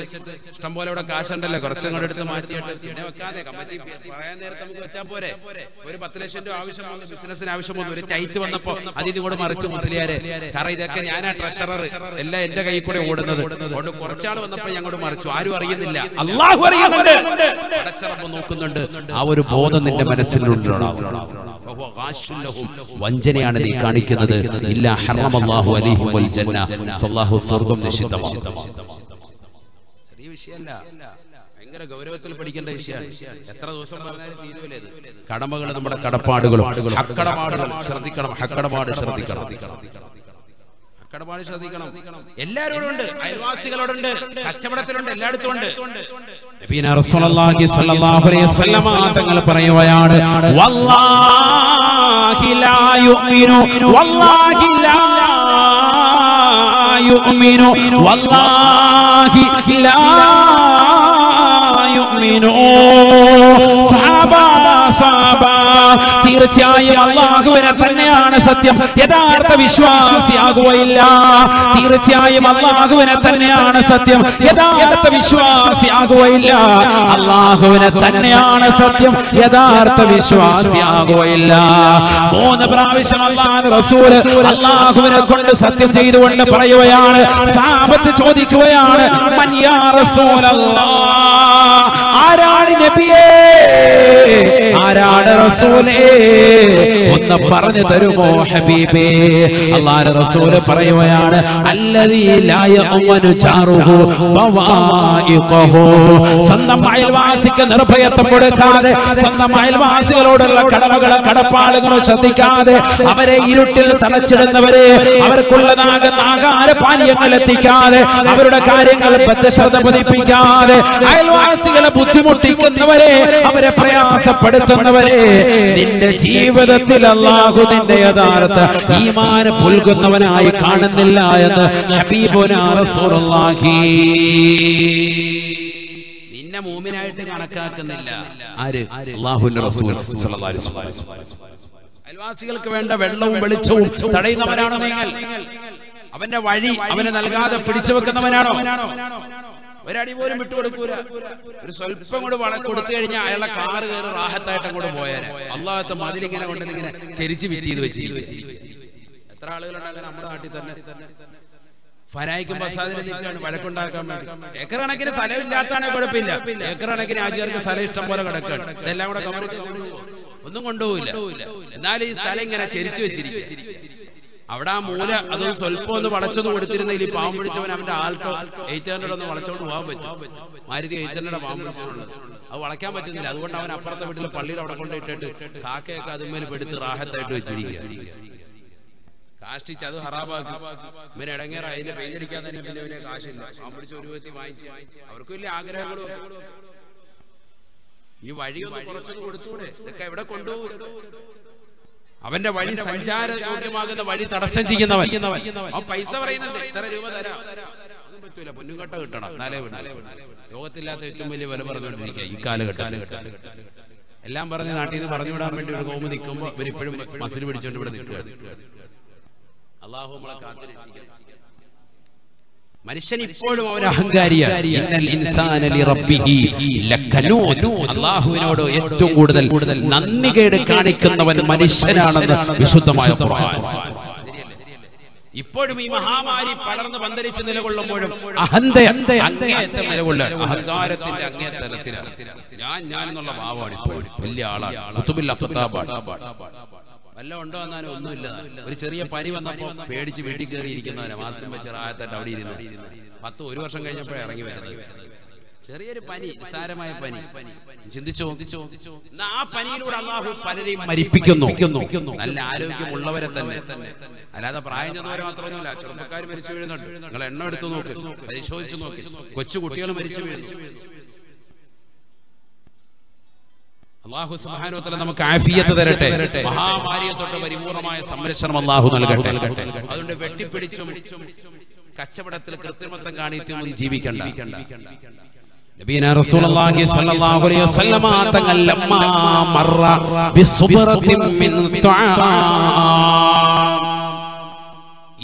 ഇഷ്ടം പോലെ ഇവിടെ കാശുണ്ടല്ലോ കുറച്ച് ഇങ്ങോട്ട് എടുത്ത് മാറ്റിയിട്ട് ഇവിടെ വെക്കാതെ കമ്മിറ്റി പറയാൻ നേരത്തെ നമുക്ക് വെച്ചാൽ പോരെ. ഒരു പത്ത് ലക്ഷം രൂപ ആവശ്യം വന്നു ബിസിനസിന് ആവശ്യം വന്നു. ഒരു ടൈറ്റ് വന്നപ്പോ അതിന് കൂടെ മറിച്ചു മുസ്ലിയാരെ കാരണം ഇതൊക്കെ ഞാനാ ട്രഷറർ എല്ലാം എന്റെ കൈ കൂടെ ഓടുന്നത്. അതുകൊണ്ട് കുറച്ചാൾ വന്നപ്പോ ഞങ്ങോട്ട് മറിച്ചു ആരും അറിയുന്നില്ല. അള്ളാഹു അറിയുന്നുണ്ട്. അടച്ചറപ്പ് നോക്കുന്നുണ്ട്. ആ ഒരു ബോധം നിന്റെ മനസ്സിലുണ്ടാവും വഞ്ചനയാണ് നീ കാണിക്കുന്നത്. ഇല്ല ഹറമല്ലാഹു വൽ ജന്ന. സല്ലാഹു സ്വർഗം നിഷിദ്ധമാണ് ചെറിയ വിഷയമല്ല. ഭയങ്കര ഗൗരവത്തിൽ പഠിക്കേണ്ട വിഷയമാണ്. എത്ര ദിവസം പറഞ്ഞാലും തീരുവല്ലേ കടമകൾ നമ്മുടെ കടപ്പാടുകളും. ഹക്കടപാടുകൾ ശ്രദ്ധിക്കണം. ഹക്കടപാട് ശ്രദ്ധിക്കണം. ഹക്കടപാട് ശ്രദ്ധിക്കണം. എല്ലാവരോടും ഉണ്ട് അയൽവാസികളോടുണ്ട് കച്ചവടത്തിലുണ്ട്. എല്ലായിടത്തും ഉണ്ട് നബീന റസൂലുള്ളാഹി സ്വല്ലല്ലാഹു അലൈഹി വസല്ലമ തങ്ങൾ പറയുകയാണ് വല്ലാഹി ലാ യുമിനു വല്ലാഹി ലാ യുമിനു വല്ലാഹി ലാ തീർച്ചയായും അള്ളാഹുവിനെ തന്നെയാണ് സത്യം. യഥാർത്ഥ വിശ്വാസിയാകുകയില്ല. തീർച്ചയായും അള്ളാഹുവിനെ തന്നെയാണ് സത്യം. യഥാർത്ഥ വിശ്വാസിയാകുകയില്ല. അള്ളാഹുവിനെ തന്നെയാണ് സത്യം. യഥാർത്ഥ വിശ്വാസിയാകുകയില്ല. മൂന്ന് പ്രാവശ്യം അള്ളാഹ് റസൂൽ അള്ളാഹുവിനെ കൊണ്ട് സത്യം ചെയ്തുകൊണ്ട് പറയുകയാണ്. സാപത്ത് ചോദിക്കുകയാണ് ആരാണ് നബിയേ ആരാണ് റസൂലേ? ഒന്ന് പറഞ്ഞു തരുമോ ഹബീബേ? അള്ളാഹുവിന്റെ റസൂൽ പറയുകയാണ് അല്ലദീ ലാ യഅമനു ജാറുഹു ബവായിഖഹു സ്വന്തം അയൽവാസിക്ക് നിർഭയത്വം കൊടുക്കാതെ സ്വന്തം അയൽവാസികളോടുള്ള കടമകളും കടപ്പാടുകളും ശ്രദ്ധിക്കാതെ അവരെ ഇരുട്ടിൽ തളച്ചിടുന്നവരെ അവർക്കുള്ളതാകുന്ന ആകാര പാനീയങ്ങൾ എത്തിക്കാതെ അവരുടെ കാര്യങ്ങൾ ബദ്ധശ്രദ്ധ പതിപ്പിക്കാതെ അയൽവാസികളെ ബുദ്ധിമുട്ടിക്കുന്നവരെ അവരെ പ്രയാസപ്പെടുത്തുന്നവരെ നിന്റെ ജീവിതത്തിൽ അള്ളാഹു നിന്റെ യഥാർത്ഥ ഈമാന പുൽകുന്നവനായി കാണുന്നില്ല എന്ന് നിന്നെ മൂമിനായിട്ട് കണക്കാക്കുന്നില്ല. ആര്? റസൂൽ. അയൽവാസികൾക്ക് വേണ്ട വെള്ളവും വെളിച്ചവും തടയുന്നവനാണോ നിങ്ങൾ അവന്റെ വഴി അവന് നൽകാതെ പിടിച്ചു വെക്കുന്നവനാണോ? ഒരടി പോലും വിട്ടുകൊടുക്കൂല ഒരു സ്വല്പം കൂടെ വള കൊടുത്തു കഴിഞ്ഞാൽ അയാളെ കാറ് കയറി റാഹത്തായിട്ട് അങ്ങോട്ട് പോയാൽ അള്ളാഹത്തെ മതിലിങ്ങനെ കൊണ്ട് ഇങ്ങനെ ചെരിച്ച് വിറ്റ് വെച്ച് എത്ര ആളുകളുണ്ട് നമ്മുടെ നാട്ടിൽ തന്നെ? ഫനായിക്കും പ്രസാദിനെ നിൽക്കാണ് വഴക്കുണ്ടാക്കാൻ വേണ്ടി. ഏക്കർ കണക്കിന് ഇല്ലാത്തതാണെങ്കിൽ കുഴപ്പമില്ല. ഏക്കർ കണക്കിന് സ്ഥലം ഇഷ്ടം പോലെ കിടക്കാണ് ഇതെല്ലാം കൂടെ ഒന്നും കൊണ്ടുപോകില്ല എന്നാൽ ഈ സ്ഥലം ഇങ്ങനെ ചെരിച്ചു വെച്ചിരിക്കും അവിടെ ആ മൂല അത് സ്വല്പം ഒന്ന് വളച്ചൊന്ന് കൊടുത്തിരുന്നെങ്കിൽ ഈ പാവം പിടിച്ചവൻ അവന്റെ ആൾക്ക് എയ്റ്റ് ഹൺഡ്രഡ് ഒന്ന് വളച്ചോണ്ട് പോകാൻ പറ്റും. മാരുതി എയ്റ്റ് ഹൺഡ്രഡ് പാവം പിടിച്ചവനുള്ളത് അത് വളയ്ക്കാൻ പറ്റുന്നില്ല. അതുകൊണ്ട് അവൻ അപ്പുറത്തെ വീട്ടിലെ പള്ളിയുടെ അവിടെ കൊണ്ടിട്ടിട്ട് കാക്കയൊക്കെ അതുമേൽ പെടുത്ത് റാഹത്തായിട്ട് വെച്ചിരിക്കുക. കാഷ്ടിച്ച് അത് ഹറാബാക്കി ഇവന് ഇടങ്ങേറ അതിനെ പെയിന്റടിക്കാൻ തന്നെ പിന്നെ ഇവനെ കാശില്ല. അവൻ പിടിച്ച് ഒരു വ്യക്തി വാങ്ങിച്ച്. അവർക്ക് വലിയ ആഗ്രഹങ്ങളും ഈ വഴി ഒന്ന് കൊടുത്തൂടെ ഇതൊക്കെ എവിടെ കൊണ്ടുപോകും? അവന്റെ വഴി സഞ്ചാര യോഗ്യമാകുന്ന വഴി തടസ്സം ചെയ്യുന്നവൻ. ആ പൈസ പറയുന്നുണ്ട്. ഇത്ര രൂപ തരാം. പറ്റൂല. പൊന്നുകട്ട കിട്ടണം. നാലേ ലോകത്തില്ലാത്ത ഏറ്റവും വലിയ വില പറഞ്ഞുകൊണ്ടിരിക്കുക. ഈ കാലഘട്ടം എല്ലാം പറഞ്ഞ് നാട്ടിൽ നിന്ന് പറഞ്ഞു വിടാൻ വേണ്ടി ഒരു കോമ നിൽക്കുമ്പോൾ ഇവരിപ്പോഴും മസിൽ പിടിച്ചോണ്ട് ഇവിടെ നിൽക്കുക അള്ളാഹു നമ്മളെ കാത്തു രക്ഷിക്കണം മനുഷ്യൻ ഇപ്പോഴും അവൻ അഹങ്കാരിയാണ്. അള്ളാഹുവിനോട് ഏറ്റവും കൂടുതൽ കൂടുതൽ നന്ദികേട് കാണിക്കുന്നവൻ മനുഷ്യനാണെന്ന് വിശുദ്ധമായ ഇപ്പോഴും ഈ മഹാമാരി പടർന്ന് പന്തരിച്ച് നിലകൊള്ളുമ്പോഴും അഹന്ത അങ്ങേയറ്റം നിലകൊള്ളുക. അഹങ്കാരത്തിന്റെ അങ്ങേ തലത്തിലാണ് ഞാൻ ഞാൻ എന്നുള്ള ഭാവമാണ് ഇപ്പോൾ വലിയ ആളാണ്. വല്ല ഉണ്ടോ എന്നാലും ഒന്നുമില്ല. ഒരു ചെറിയ പരി വന്നപ്പോ പേടിച്ച് വീട്ടിൽ കയറിയിരിക്കുന്നവരെ മാസ്കും വെച്ച് റായത്തായിട്ട് അവിടെ ഇരുന്നു. പത്ത് ഒരു വർഷം കഴിഞ്ഞപ്പോഴേ ഇറങ്ങി വരുന്നത് ചെറിയൊരു പനി നിസ്സാരമായ പനി. ചിന്തിച്ചോ? ആ പനിയിലൂടെ അള്ളാഹു പലരെയും മരിപ്പിക്കുന്നു. നല്ല ആരോഗ്യമുള്ളവരെ തന്നെ. അല്ലാതെ പ്രായം ചെന്നവരെ മാത്രമൊന്നുമില്ല. ചെറുപ്പക്കാർ മരിച്ചു വീഴുന്നുണ്ട്. നിങ്ങൾ എണ്ണം എടുത്തു നോക്ക്. പരിശോധിച്ചു നോക്കി. കൊച്ചു കുട്ടികൾ മരിച്ചു വീഴുന്നു. അള്ളാഹു സുബ്ഹാനഹു വതആല നമുക്ക് ആഫിയത്ത് തരട്ടെ. മഹാമാരിയെ തൊട്ട് പരിപൂർണമായ സംരക്ഷണം അള്ളാഹു നൽകട്ടെ. അതുകൊണ്ട് വെട്ടിപ്പിടിച്ചും കച്ചവടത്തിൽ കൃത്രിമത്വം കാണിച്ചും ജീവിക്കണ്ട. നബീന റസൂലുള്ളാഹി സ്വല്ലല്ലാഹു അലൈഹി വസല്ലമ തങ്ങൾ ലമ്മാ മറ ബിസുബ്റത്തിൻ മിൻ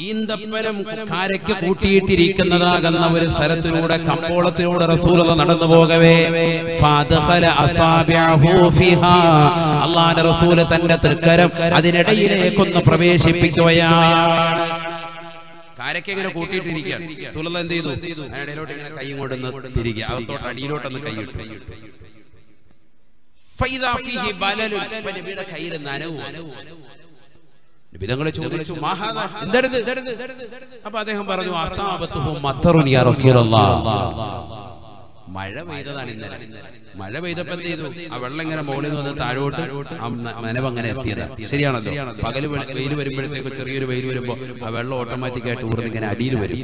ഈന്തപ്പനം കാരയ്ക്ക് കൂട്ടിയിട്ടിരിക്കുന്നതാകുന്ന ഒരു സ്ഥലത്തിലൂടെ കമ്പോളത്തിലൂടെ റസൂലുള്ള നടന്നു പോകവേ. അള്ളാന്റെ റസൂല തന്റെ തൃക്കരം അതിനിടയിലേക്കൊന്ന് പ്രവേശിപ്പിക്കുകയാണ്. കാരയ്ക്ക് ഇങ്ങനെ ഇടയിലോട്ട് ഇങ്ങനെ കൈ ഇങ്ങോട്ടൊന്ന് തിരികെ വിധങ്ങളെ ചോദിച്ചു? എന്തെടുത്ത്? അപ്പൊ അദ്ദേഹം പറഞ്ഞു "അസാബത്തുഹു മത്തറുൻ യാ മഴ പെയ്തതാണ് ഇന്നലെ. മഴ പെയ്തപ്പോ എന്ത് ചെയ്തു? ആ വെള്ളം ഇങ്ങനെ മുകളിൽ നിന്ന് വന്ന് താഴോട്ട് നനവ് അങ്ങനെ എത്തിയത്. ശരിയാണല്ലോ? പകൽ വെയിൽ വരുമ്പോഴത്തേക്ക് ചെറിയൊരു വെയിൽ വരുമ്പോ ആ വെള്ളം ഓട്ടോമാറ്റിക് ആയിട്ട് ഊർന്ന് ഇങ്ങനെ അടിയിൽ വരും.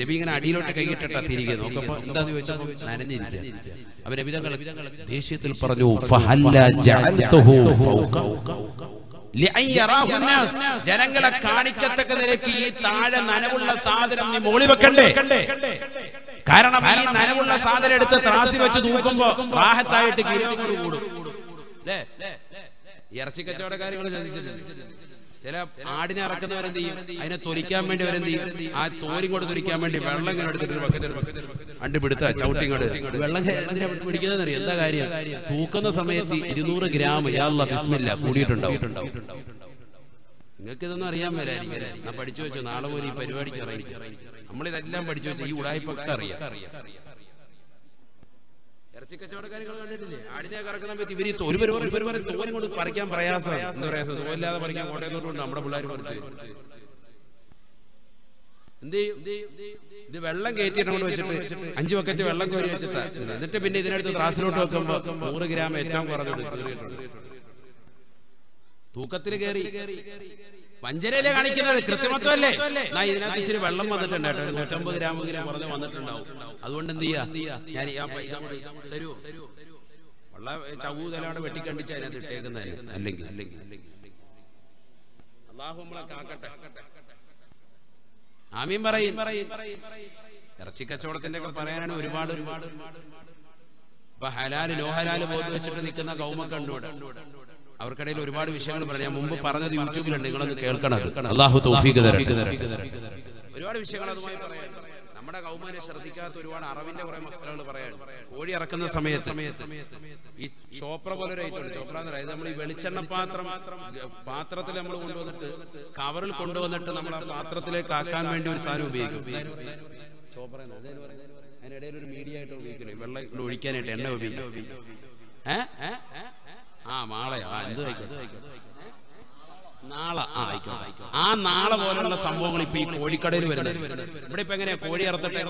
നബി ഇങ്ങനെ അടിയിലോട്ട് കൈയിട്ടിട്ടാ തിരികെ നോക്കപ്പോ എന്താന്ന് ചോദിച്ചപ്പോ നനഞ്ഞിരിക്കുക അപ്പൊ നബി തങ്ങൾ ദേഷ്യത്തിൽ പറഞ്ഞു ജനങ്ങളെ കാണിക്കത്തക്ക നിലയ്ക്ക് ഈ താഴെ നനവുള്ള സാധനം നീ മോളി വെക്കണ്ടേ? കാരണം ഈ നനവുള്ള സാധനം എടുത്ത് ത്രാസി വെച്ച് തൂക്കുമ്പോ റാഹത്തായിട്ട് കിലോ കൂടും. ഇറച്ചി കച്ചവടക്കാരികൾ ചോദിച്ചിട്ടുണ്ട്. ചില ആടിനെ ഇറക്കുന്നവരെന്ത് ചെയ്യും? അതിനെ തൊലിക്കാൻ വേണ്ടി അവരെന്ത് ചെയ്യും? ആ തോരി കൊണ്ട് തൊലിക്കാൻ വേണ്ടി വെള്ളം ഇങ്ങനെ എടുത്തിട്ട് ഒരു ബക്കറ്റിൽ അണ്ട് പിടുത്ത ചവിട്ടി വെള്ളം എന്തിനാ പിടിക്കുന്നത് അറിയാം എന്താ കാര്യം? തൂക്കുന്ന സമയത്ത് ഇരുന്നൂറ് ഗ്രാം യാള്ള ബിസ്മില്ല കൂടിയിട്ടുണ്ടാവും. നിങ്ങൾക്ക് ഇതൊന്നും അറിയാൻ വരായിരിക്കും ഞാൻ പഠിച്ചു വെച്ചു നാളെ പോലും ഈ പരിപാടിക്ക് ഇറങ്ങി. നമ്മളിതെല്ലാം പഠിച്ചു വെച്ചു ഈ ഉടായ്പൊക്കെ അറിയാം. ഇറച്ചി കച്ചവടക്കാരികൾ കണ്ടിട്ടില്ലേ? ആടിനെ കറക്കുന്ന പറ്റി ഒരു പേര് ഒരു പേര് പറയും തോലും കൊണ്ട് പറിക്കാൻ പ്രയാസമാണ് എന്താ പറയാ? തോലില്ലാതെ പറിക്കാൻ കോട്ടയത്തോട്ടുണ്ട് നമ്മുടെ പിള്ളേർ പറിച്ച്. എന്ത് ഇത് വെള്ളം കയറ്റിയിട്ട് വെച്ചിട്ട് അഞ്ചു ബക്കറ്റ് വെള്ളം കോരി വെച്ചിട്ട്. എന്നിട്ട് പിന്നെ ഇതിനടുത്ത് ത്രാസിലോട്ട് വെക്കുമ്പോ നൂറ് ഗ്രാം ഏറ്റവും കുറഞ്ഞത്. തൂക്കത്തിൽ കയറി. വഞ്ചനയിലെ കാണിക്കുന്നത്? കൃത്രിമത്വമല്ലേ? എന്നാ ഇതിനകത്ത് ഇച്ചിരി വെള്ളം വന്നിട്ടുണ്ട് കേട്ടോ. ഒരു നൂറ്റമ്പത് ഗ്രാം ഗ്രാം പറഞ്ഞ് വന്നിട്ടുണ്ടാവും. അതുകൊണ്ട് എന്ത് ചെയ്യാ? ഞാൻ തരുവോ ഉള്ള ചവൂതലാണ് വെട്ടിക്കണ്ടിച്ച് അതിനകത്ത് ഇട്ടേക്കുന്നതായിരുന്നു അല്ലെങ്കിൽ അല്ലെങ്കിൽ. അള്ളാഹു നമ്മളെ കാക്കട്ടെ. ആമീൻ പറയും. ഇറച്ചി കച്ചവടത്തിന്റെ ഒക്കെ പറയാനാണ് ഒരുപാട്. ഒരുപാട് ഇപ്പൊ ഹലാൽ ലോഹലാൽ പോയി ബോധം വെച്ചിട്ട് നിൽക്കുന്ന കൗമൊക്കെ ഉണ്ട് ഇവിടെ. അവർക്കിടയിൽ ഒരുപാട് വിഷയങ്ങൾ പറയാം. മുമ്പ് പറഞ്ഞത് യൂട്യൂബിലുണ്ട് നിങ്ങളൊന്ന് കേൾക്കണത് അള്ളാഹു തൗഫീഖ് ഒരുപാട് വിഷയങ്ങൾ അതുമായി പറയാം. നമ്മുടെ കൗമാരെ ശ്രദ്ധിക്കാത്ത ഒരുപാട് അറിവിന്റെ കുറെ മസലകൾ പറയാൻ കോഴി ഇറക്കുന്ന സമയത്ത് ഈ ചോപ്ര പോലെ ഒരു ഐറ്റം ചോപ്ര എന്ന് പറയുന്നത് നമ്മൾ ഈ വെളിച്ചെണ്ണ പാത്രം പാത്രത്തിൽ നമ്മൾ കൊണ്ടുവന്നിട്ട് കവറിൽ കൊണ്ടുവന്നിട്ട് നമ്മൾ ആ പാത്രത്തിലേക്ക് ആക്കാൻ വേണ്ടി ഒരു സാധനം ഉപയോഗിക്കും. ചോപ്ര. അതിനിടയിൽ ഒരു മീഡിയ ആയിട്ട് ഉപയോഗിക്കില്ലേ? വെള്ളം ഒഴിക്കാനായിട്ട് എണ്ണ ഉപയോഗിക്കും. ഏഹ് ഏ? ആ മാളയോ ആ എന്ത് ആയിക്കോട്ടെ നാളെ. ആ ആയിക്കോട്ടെ ആ നാളെ പോലുള്ള സംഭവങ്ങൾ ഇപ്പൊ ഈ കോഴിക്കടയിൽ വരുന്നത്. ഇവിടെ ഇപ്പൊ എങ്ങനെയാ? കോഴി ഇറത്തിട്ട്?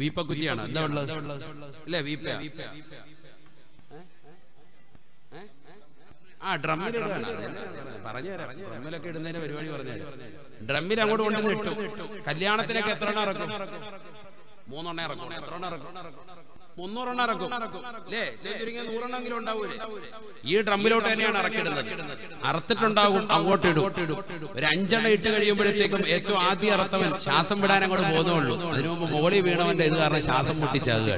വീപ്പക്കുറ്റിയാണ്? എന്താ ഉള്ളത്? അല്ലേ വീപ്പ ആ ഡ്രമ്മിൽ ഡ്രമ്മിലൊക്കെ ഇടുന്നതിന്റെ പരിപാടി പറഞ്ഞു ഡ്രമ്മിൽ അങ്ങോട്ട് കൊണ്ടുവന്ന് ഇട്ടു. കല്യാണത്തിനൊക്കെ എത്ര എണ്ണം ഇറക്കും? മൂന്നെണ്ണം ഇറക്കും. എത്ര എണ്ണം ഇറക്കും. മുന്നൂറെണ്ണം ഇറക്കും. അല്ലേ ചുരുങ്ങിയ നൂറെണ്ണമെങ്കിലും ഉണ്ടാവൂലേ? ഈ ഡ്രമ്മിലോട്ട് തന്നെയാണ് ഇറക്കിടുന്നത് അറുത്തിട്ടുണ്ടാവും അങ്ങോട്ട് ഇടും. ഒരു അഞ്ചെണ്ണം ഇട്ട് കഴിയുമ്പോഴത്തേക്കും ഏറ്റവും ആദ്യം അറുത്തവൻ ശ്വാസം വിടാൻ അങ്ങോട്ട് പോകുന്നുള്ളൂ. അതിനു മുമ്പ് മോളി വീണവന്റെ ഇത് കാരണം ശ്വാസം പൊട്ടിച്ചാകുക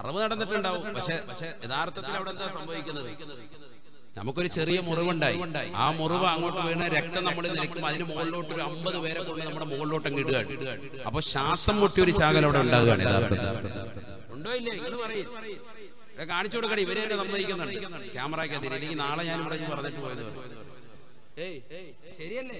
അറിവ് നടന്നിട്ടുണ്ടാവും പക്ഷെ യഥാർത്ഥത്തിൽ അവിടെ എന്താ സംഭവിക്കുന്നത്? നമുക്കൊരു ചെറിയ മുറിവുണ്ടായി. ആ മുറിവ് അങ്ങോട്ട് വീണ രക്തം നമ്മൾ നിൽക്കും അതിന് മുകളിലോട്ട് ഒരു അമ്പത് പേരെ കൊണ്ട് നമ്മുടെ മുകളിലോട്ട് അങ്ങ് ഇടുകയാണ്. അപ്പൊ ശ്വാസം മുട്ടി ഒരു ചാകൽ അവിടെ ഉണ്ടാകുകയാണ് ഉണ്ടോ ഇല്ലേ? നിങ്ങൾ പറയും. കാണിച്ചു കൊടുക്കണേ ഇവരെ സമ്മതിക്കുന്നുണ്ട്. ക്യാമറയ്ക്കകത്ത് നാളെ ഞാൻ ഇവിടെ പറഞ്ഞിട്ട് പോയത് ഏയ് ശരിയല്ലേ?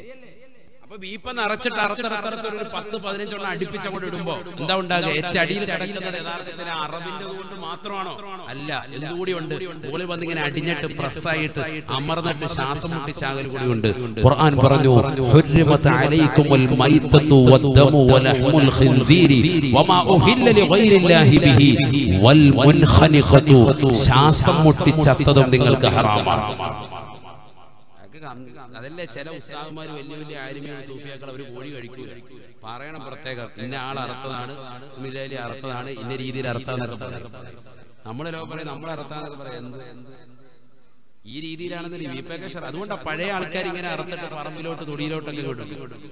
അപ്പൊ വീപ്പ നിറച്ചിട്ട് അറുത്തറുത്തറുത്ത് ഒരു പത്ത് പതിനഞ്ചെണ്ണം അടുപ്പിച്ച് അങ്ങോട്ട് ഇടുമ്പോ എന്താ ഉണ്ടാകുക? ഏറ്റടിയിൽ കിടക്കുന്നത് യഥാർത്ഥത്തിൽ അറബിന്റെ കൊണ്ട് മാത്രമാണോ? അല്ല എന്തുകൂടി ഉണ്ട്? മുകളിൽ വന്ന് ഇങ്ങനെ അടിഞ്ഞിട്ട് പ്രസ്സായിട്ട് അമർന്നിട്ട് ശ്വാസം മുട്ടിച്ചാകൽ കൂടി ഉണ്ട്. ഖുർആൻ പറഞ്ഞു ഹുർരിമത് അലൈക്കുമുൽ മൈതതു വദ്ദമു വലഹ്മുൽ ഖിൻസീരി വമാ ഉഹില്ല ലിഗൈരില്ലാഹി ബിഹി വൽ മുൻഖനിഖതു ശ്വാസം മുട്ടിച്ചത്തതും നിങ്ങൾക്ക് ഹറാമാണ്. അതല്ലേ ചില ഉസ്താദുമാർ വലിയ വലിയ ആര്യമായ സൂഫിയാക്കൾ അവർ കോഴി കഴിക്കൂല. പറയണം പ്രത്യേകം. ഇന്ന ആൾ അർത്ഥതാണ് സുമിലി അർത്ഥതാണ് ഇന്ന രീതിയിൽ അർത്ഥം നമ്മളെ ലോകം പറയും നമ്മളെ അറുത്താന്നൊക്കെ പറയാം ഈ രീതിയിലാണെന്ന് വിപേക്ഷർ അതുകൊണ്ടാണ് പഴയ ആൾക്കാർ ഇങ്ങനെ അറുത്തിട്ട് പറമ്പിലോട്ട് തൊടിയിലോട്ടൊക്കെ കൊണ്ടു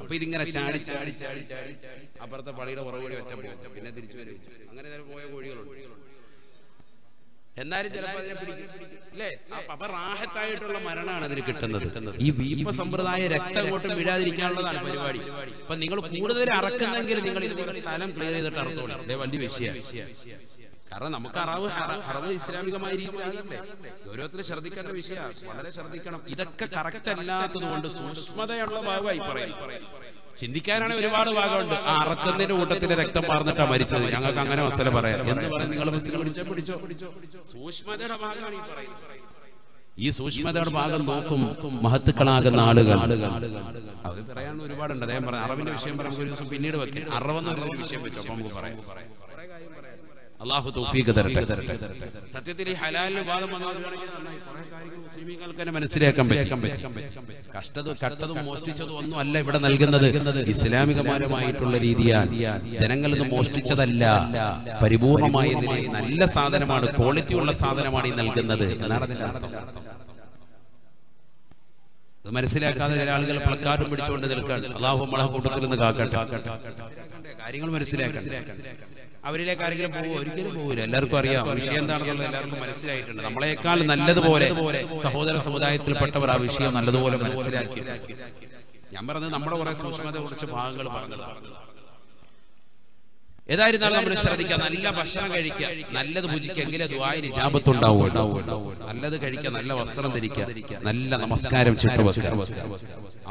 അപ്പൊ ഇതിങ്ങനെ ചാടി ചാടി ചാടി ചാടി അപ്പുറത്തെ പള്ളിയുടെ പുറകോടി ഒറ്റ പിന്നെ തിരിച്ചു വരും. അങ്ങനെ പോയ കോഴികളുണ്ട്. എന്നാലും ചിലപ്പോൾ അതിനെ പിടിക്കും. അല്ലേ അപ്പൊ റാഹത്തായിട്ടുള്ള മരണമാണ് അതിന് കിട്ടുന്നത്. ഈ വീപ്പ സമ്പ്രദായ രക്തം അങ്ങോട്ടും വീഴാതിരിക്കാനുള്ളതാണ് പരിപാടി. അപ്പൊ നിങ്ങൾ കൂടുതൽ അറക്കുന്നെങ്കിൽ നിങ്ങൾ ഇതുപോലെ സ്ഥലം ക്ലിയർ ചെയ്തിട്ട് അറുത്തോളൂ അതേ വലിയ വിഷയമാണ് കാരണം നമുക്ക് അറവ് അറവ് ഇസ്ലാമികമായ രീതിയിലല്ലേ ഗൗരവത്തിൽ ശ്രദ്ധിക്കേണ്ട വിഷയമാണ്. വളരെ ശ്രദ്ധിക്കണം. ഇതൊക്കെ കറക്റ്റ് അല്ലാത്തത് കൊണ്ട് സൂക്ഷ്മതയുള്ള ഭാഗമായി പറയും. ചിന്തിക്കാനാണ് ഒരുപാട് ഭാഗമുണ്ട്. ആ അറക്കുന്നതിന്റെ കൂട്ടത്തിന്റെ രക്തം പാർന്നിട്ടാ മരിച്ചത്. ഞങ്ങൾക്ക് അങ്ങനെ മസല പറയാം. എന്ന് പറഞ്ഞ് നിങ്ങൾ പിടിച്ചോ? പിടിച്ചോ? സൂക്ഷ്മതയുടെ ഭാഗമാണ് ഈ പറയുന്നത്. ഈ സൂക്ഷ്മതയുടെ ഭാഗം നോക്കും മഹത്തുക്കളാകുന്ന ആളുകൾ. അത് പറയാൻ ഒരുപാടുണ്ട്. അദ്ദേഹം പറഞ്ഞു അറവിന്റെ വിഷയം പറയുമ്പോൾ ഒരു ദിവസം പിന്നീട് വെക്കും. അറിവെന്ന് പറയുന്ന വിഷയം വെച്ചു. അപ്പൊ നമുക്ക് പറയാം. അള്ളാഹു തൗഫീഖ് തരട്ടെ. സത്യത്തിൽ ഈ ഹലാലിന് വാദം മുസ്ലിമീങ്ങൾക്ക് മനസ്സിലാക്കാൻ പറ്റും. കഷ്ടതും കട്ടതും മോഷ്ടിച്ചതും ഒന്നും അല്ല ഇവിടെ നൽകുന്നത്. ഇസ്ലാമികമാരമായിട്ടുള്ള രീതിയാണ്. ജനങ്ങളിൽ നിന്ന് മോഷ്ടിച്ചതല്ല. പരിപൂർണമായ നിലയിൽ നല്ല സാധനമാണ്. ക്വാളിറ്റി ഉള്ള സാധനമാണ് ഈ നൽകുന്നത്. എന്നാണ് അതിന്റെ അർത്ഥം. ഇത് മനസ്സിലാക്കാതെ ചില ആളുകൾ പ്ലക്കാർഡും പിടിച്ചുകൊണ്ട് നിൽക്കാണ് അള്ളാഹു നമ്മളെ കൂട്ടത്തിൽ നിന്ന് കാക്കട്ടെ. കാര്യങ്ങൾ മനസ്സിലാക്കണം അവരിലേക്ക് ആരെങ്കിലും പോകുമോ ഒരിക്കലും പോകില്ല എല്ലാവർക്കും അറിയാം. വിഷയം എന്താണെന്നുള്ളത് എല്ലാവർക്കും മനസ്സിലായിട്ടുണ്ട്. നമ്മളെക്കാൾ നല്ലതുപോലെ സഹോദര സമുദായത്തിൽപ്പെട്ടവർ ആ വിഷയം നല്ലതുപോലെ മനസ്സിലാക്കി. ഞാൻ പറഞ്ഞത് നമ്മുടെ കുറെ സൂക്ഷ്മത കുറിച്ച് ഭാഗങ്ങൾ പറഞ്ഞത് ഏതായിരുന്നാലും നമ്മൾ ശ്രദ്ധിക്കുക നല്ല ഭക്ഷണം കഴിക്കുക. നല്ലത് ഭുജിക്കുക എങ്കിലേ ദ്വായിന് ജാപത്തുണ്ടാവും നല്ലത് കഴിക്കുക. നല്ല വസ്ത്രം ധരിക്കുക. നല്ല നമസ്കാരം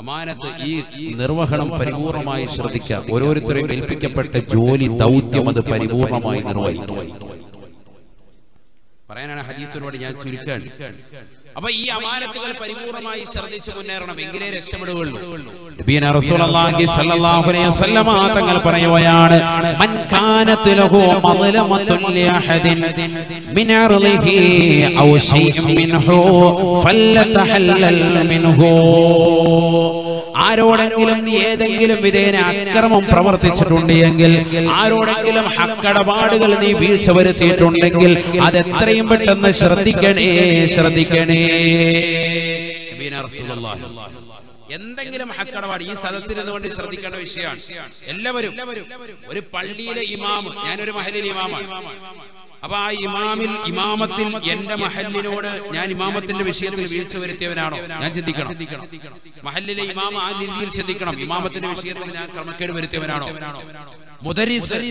അമാനത്ത് ഈ നിർവഹണം പരിപൂർണമായി ശ്രദ്ധിക്കുക. ഓരോരുത്തരെയും ഏൽപ്പിക്കപ്പെട്ട ജോലി ദൗത്യം അത് പരിപൂർണമായി നിർവഹിക്കുക. പറയാനാണ് ഹദീസിനോട് ഞാൻ ചുരുക്കാൻ അപ്പൊ ഈ അമാനത്തുകൾ പരിപൂർണമായി ശ്രദ്ധിച്ച് മുന്നേറണം. എങ്കിലേ രക്ഷപ്പെടുകയുള്ളൂ. തങ്ങൾ പറയുകയാണ് മൻ ആരോടെങ്കിലും നീ ഏതെങ്കിലും വിധേന അക്രമം പ്രവർത്തിച്ചിട്ടുണ്ട് എങ്കിൽ ആരോടെങ്കിലും ഹക്കടപാടുകൾ നീ വീഴ്ച വരുത്തിയിട്ടുണ്ടെങ്കിൽ അത് എത്രയും പെട്ടെന്ന് ശ്രദ്ധിക്കണേ ശ്രദ്ധിക്കണേ. എന്തെങ്കിലും ഹക്കടപാട് ഈ സദസ്സിൽ കൊണ്ട് ശ്രദ്ധിക്കേണ്ട വിഷയമാണ്. എല്ലാവരും ഒരു പള്ളിയിലെ ഇമാമ് ഞാനൊരു മഹലിലെ ഇമാമാണ്. അപ്പൊ ആ ഇമാമിൽ ഇമാമത്തിൽ എന്റെ മഹലിനോട് ഞാൻ ഇമാമത്തിന്റെ വിഷയത്തിൽ വീഴ്ച വരുത്തിയവനാണോ? ഞാൻ ചിന്തിക്കണം. മഹലിലെ ഇമാമ ആ രീതിയിൽ ചിന്തിക്കണം. ഇമാമത്തിന്റെ വിഷയത്തിൽ ഞാൻ ക്രമക്കേട് വരുത്തിയവനാണോ?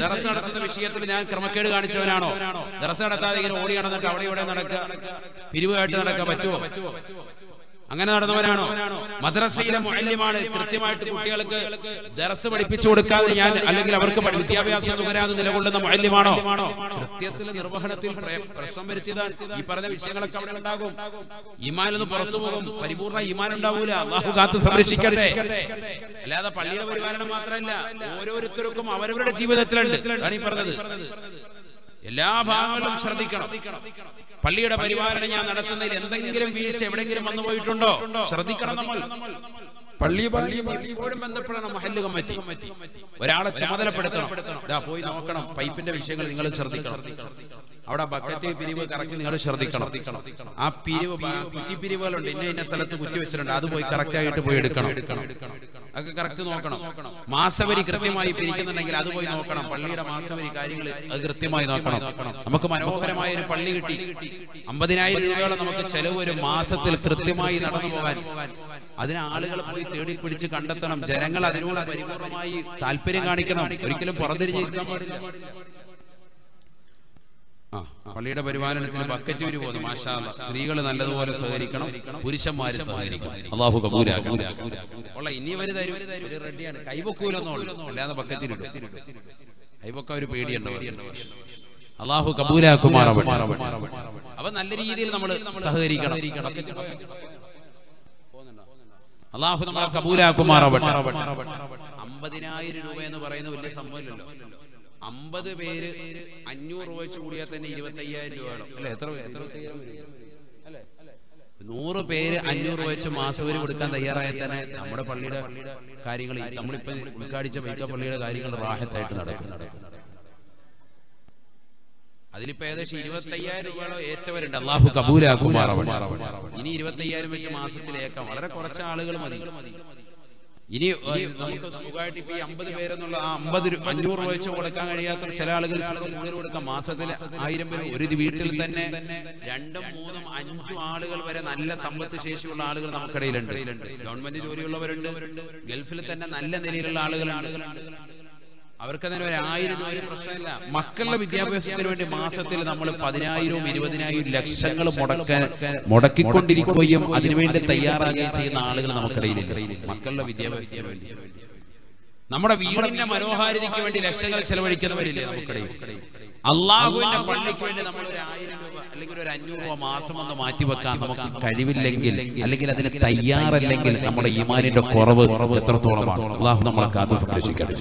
ദർസ് നടത്തുന്ന വിഷയത്തിൽ ഞാൻ ക്രമക്കേട് കാണിച്ചവനാണോ? ദറസ് നടത്താതെ ഇങ്ങനെ ഓടി നടന്നിട്ട് അവിടെ ഇവിടെ നടക്കുക. പിരിവായിട്ട് നടക്കാൻ പറ്റുമോ? അങ്ങനെ നടന്നവരാണോ മദ്രസയിലെ മുഅല്ലിമാണ്. കൃത്യമായിട്ട് കുട്ടികൾക്ക് ദർസ് പഠിപ്പിച്ചു കൊടുക്കാതെ ഞാൻ അല്ലെങ്കിൽ അവർക്ക് വിദ്യാഭ്യാസം നുകരാതെ നിലകൊള്ളുന്ന മുഅല്ലിമാണോ? കൃത്യത്തിൽ നിർവഹണത്തിൽ പ്ര- പ്രശ്നം വരുത്തിയതാണ്. ഈ പറഞ്ഞ വിഷയങ്ങളൊക്കെ അവിടെ ഉണ്ടാകും. ഈമാനൊന്ന് പുറത്തു പോകും. പരിപൂർണ ഈമാൻ ഉണ്ടാവൂല. അള്ളാഹു കാത്ത് സംരക്ഷിക്കട്ടെ. അല്ലാതെ പള്ളിയുടെ പരിപാലനം മാത്രമല്ല ഓരോരുത്തർക്കും അവരവരുടെ ജീവിതത്തിലുണ്ട്. പറഞ്ഞത്. എല്ലാ ഭാഗങ്ങളും ശ്രദ്ധിക്കണം. പള്ളിയുടെ പരിപാലനം ഞാൻ നടത്തുന്നതിൽ എന്തെങ്കിലും വീഴ്ച എവിടെങ്കിലും വന്നു പോയിട്ടുണ്ടോ? ശ്രദ്ധിക്കണം നമ്മൾ. പള്ളി പള്ളി പള്ളിയോടും ബന്ധപ്പെടണം മഹല്ല് കമ്മിറ്റി. ഒരാളെ ചുമതലപ്പെടുത്തണം. പോയി നോക്കണം. പൈപ്പിന്റെ വിഷയങ്ങൾ നിങ്ങൾ ശ്രദ്ധിക്കണം. അവിടെ ബക്കറ്റ് പിരിവ് കറക്റ്റ് നിങ്ങൾ ശ്രദ്ധിക്കണം. ആ പിരിവ് കുറ്റിപ്പിരിവുകളുണ്ട് ഇന്ന ഇന്ന സ്ഥലത്ത് കുറ്റി വെച്ചിട്ടുണ്ട്. അത് പോയി കറക്റ്റ് ആയിട്ട് പോയി എടുക്കണം. അതൊക്കെ കറക്റ്റ് നോക്കണം. മാസവരി കൃത്യമായി പിരിക്കുന്നുണ്ടെങ്കിൽ അത് പോയി നോക്കണം. പള്ളിയുടെ മാസവരി കാര്യങ്ങൾ അത് കൃത്യമായി നോക്കണം. നമുക്ക് മനോഹരമായ ഒരു പള്ളി കിട്ടി. അമ്പതിനായിരം രൂപയോളം നമുക്ക് ചെലവ് ഒരു മാസത്തിൽ കൃത്യമായി നടന്നു പോകാൻ. അതിന് ആളുകൾ പോയി തേടി പിടിച്ച് കണ്ടെത്തണം. ജനങ്ങൾ അതിനോട് പരിപൂർണമായി താല്പര്യം കാണിക്കണം. ഒരിക്കലും പുറത്തിരിഞ്ഞിരിക്കാൻ പാടില്ല പള്ളിയുടെ പരിപാലനത്തിന് ബക്കറ്റ് ഒരു പോകുന്നു മാഷാ സ്ത്രീകൾ നല്ലതുപോലെ സഹകരിക്കണം പുരുഷന്മാര് സഹകരിക്കണം. അള്ളാഹു ഉള്ള ഇനി വരെ തരും. റെഡിയാണ്. കൈവക്കൂലെന്നുള്ളൂ അല്ലാതെ ബക്കറ്റിലിടും കൈവക്ക ഒരു പേടിയുണ്ടോ അള്ളാഹു കബൂലാക്കുമാറാവട്ടെ അപ്പൊ നല്ല രീതിയിൽ നമ്മൾ സഹകരിക്കണം. അള്ളാഹു നമ്മളെ കബൂലാക്കുമാറാവട്ടെ അമ്പതിനായിരം രൂപ എന്ന് പറയുന്ന വലിയ സംഭവമില്ലല്ലോ. അമ്പത് പേര് അഞ്ഞൂറ് രൂപ വെച്ച് കൂടിയാൽ തന്നെ ഇരുപത്തി അയ്യായിരം രൂപ വേണം. അല്ലെ? എത്ര എത്ര നൂറ് പേര് അഞ്ഞൂറ് രൂപ വെച്ച് വരെ കൊടുക്കാൻ തയ്യാറായ തന്നെ നമ്മുടെ പള്ളിയുടെ കാര്യങ്ങൾ നമ്മളിപ്പോ ഉദ്ഘാടിച്ച വൈക്ക പള്ളിയുടെ കാര്യങ്ങൾ റാഹത്തായിട്ട് നടക്കും. അതിലിപ്പോ ഏകദേശം ഇരുപത്തി അയ്യായിരം രൂപയോളം ഏറ്റവരുണ്ട്. അള്ളാഹു കബൂലാക്കുമാറാവട്ടെ ഇനി ഇരുപത്തി അയ്യായിരം വെച്ച് മാസത്തിലേക്കാം വളരെ കുറച്ച് ആളുകൾ മതി. ഇനി നമുക്ക് സുഖമായിട്ട് ഇപ്പൊ ഈ അമ്പത് പേരെന്നുള്ള ആ അമ്പത് അഞ്ഞൂറ് രൂപ വെച്ച് കൊടുക്കാൻ കഴിയാത്ത ചില ആളുകൾ ചിലത് കൂടുതൽ കൊടുക്കാം. മാസത്തിൽ ആയിരം പേര് ഒരു വീട്ടിൽ തന്നെ രണ്ടും മൂന്നും അഞ്ചും ആളുകൾ വരെ നല്ല സമ്പത്ത് ശേഷിയുള്ള ആളുകൾ നമുക്കിടയിലുണ്ട് ഗവൺമെന്റ് ജോലിയുള്ളവരുണ്ട്. ഗൾഫിൽ തന്നെ നല്ല നിലയിലുള്ള ആളുകളുണ്ട്. അവർക്ക് തന്നെ ഒരു ആയിരം രൂപ പ്രശ്നമില്ല. മക്കളുടെ വിദ്യാഭ്യാസത്തിന് വേണ്ടി മാസത്തിൽ നമ്മൾ പതിനായിരവും ഇരുപതിനായിരം ലക്ഷങ്ങൾ മുടക്കാൻ മുടക്കിക്കൊണ്ടിരിക്കുകയും അതിനുവേണ്ടി തയ്യാറാകുകയും ചെയ്യുന്ന ആളുകൾ നമുക്കിടയിലില്ല. മക്കളുടെ വിദ്യാഭ്യാസത്തിന് വേണ്ടി. നമ്മുടെ വീടിന്റെ മനോഹാരിതയ്ക്ക് വേണ്ടി ലക്ഷങ്ങൾ ചെലവഴിക്കുന്നവരില്ലേ നമുക്കിടയിൽ? അള്ളാഹുവിന്റെ പള്ളിക്ക് വേണ്ടി നമ്മൾ ഒരു ആയിരം രൂപ അല്ലെങ്കിൽ ഒരു അഞ്ഞൂറ് രൂപ മാസം ഒന്ന് മാറ്റിവെക്കാൻ നമുക്ക് കഴിവില്ലെങ്കിൽ അല്ലെങ്കിൽ അതിന് തയ്യാറല്ലെങ്കിൽ നമ്മുടെ ഈമാനിന്റെ കുറവ് എത്രത്തോളമാണ്? അള്ളാഹു നമ്മളെ കാത്തു സംരക്ഷിക്കട്ടെ.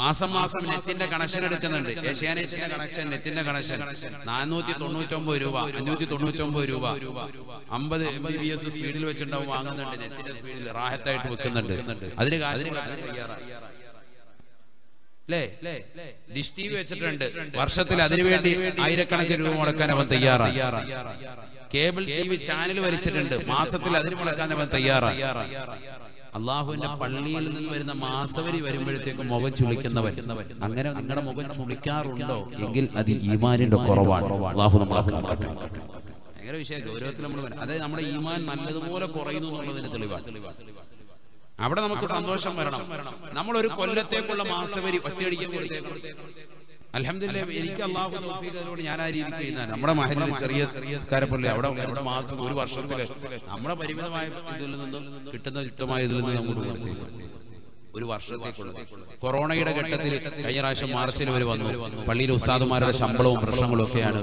മാസം മാസം നെറ്റിന്റെ കണക്ഷൻ എടുക്കുന്നുണ്ട്. ഏഷ്യാനെറ്റിന്റെ കണക്ഷൻ നെറ്റിന്റെ കണക്ഷൻ നാനൂറ്റി തൊണ്ണൂറ്റി ഒമ്പത് രൂപ അഞ്ഞൂറ്റി തൊണ്ണൂറ്റി ഒമ്പത് രൂപ. അമ്പത് എം ബി ബി എസ് സ്പീഡിൽ വെച്ചിട്ടുണ്ടാവും വാങ്ങുന്നുണ്ട്. നെറ്റിന്റെ സ്പീഡിൽ റാഹത്തായിട്ട് വെക്കുന്നുണ്ട്. അതിന് അല്ലേ? ഡിഷ് ടി വി വെച്ചിട്ടുണ്ട്. വർഷത്തിൽ അതിനുവേണ്ടി ആയിരക്കണക്കിന് രൂപ മുടക്കാൻ അവൻ തയ്യാറാണ് കേബിൾ ടി വി ചാനൽ വലിച്ചിട്ടുണ്ട് മാസത്തിൽ അതിന് മുടക്കാൻ അവൻ തയ്യാറാണ് അള്ളാഹുവിന്റെ പള്ളിയിൽ നിന്ന് വരുന്ന മാസവരി വരുമ്പോഴത്തേക്കും മുഖം ചുളിക്കുന്നവൻ. അങ്ങനെ നിങ്ങളുടെ മുഖം ചുളിക്കാറുണ്ടോ? എങ്കിൽ അത് ഈമാനിന്റെ കുറവാണ്. അള്ളാഹു നമ്മളെ ഭയങ്കര വിഷയം ഗൗരവത്തിൽ നമ്മൾ. അതായത് നമ്മുടെ ഈമാൻ നല്ലതുപോലെ കുറയുന്നു എന്നുള്ളതിന് തെളിവാണ്. അവിടെ നമുക്ക് സന്തോഷം വരണം. നമ്മൾ ഒരു കൊല്ലത്തേക്കുള്ള മാസവരി ഒറ്റയടിക്കാൻ അലഹമില്ല എനിക്ക് അള്ളാഹു തൗഫീഖ് തരുകൊണ്ട് ഞാൻ ആ ചെയ്യുന്നതാണ് നമ്മുടെ മഹലിൽ ചെറിയ ചെറിയ സ്കാരപ്പള്ളി അവിടെ അവിടെ മാസം ഒരു വർഷത്തിൽ നമ്മുടെ പരിമിതമായ ഇതിൽ നിന്നും കിട്ടുന്ന ചുറ്റമായ ഇതിൽ നിന്ന് നമുക്ക് കൊടുത്തേക്കും ഒരു വർഷത്തേക്കുള്ള കൊറോണയുടെ ഘട്ടത്തിൽ കഴിഞ്ഞ പ്രാവശ്യം മാർച്ചിൽ അവർ വന്നു. പള്ളിയിലെ ഉസ്താദുമാരുടെ ശമ്പളവും പ്രശ്നങ്ങളും ഒക്കെയാണ്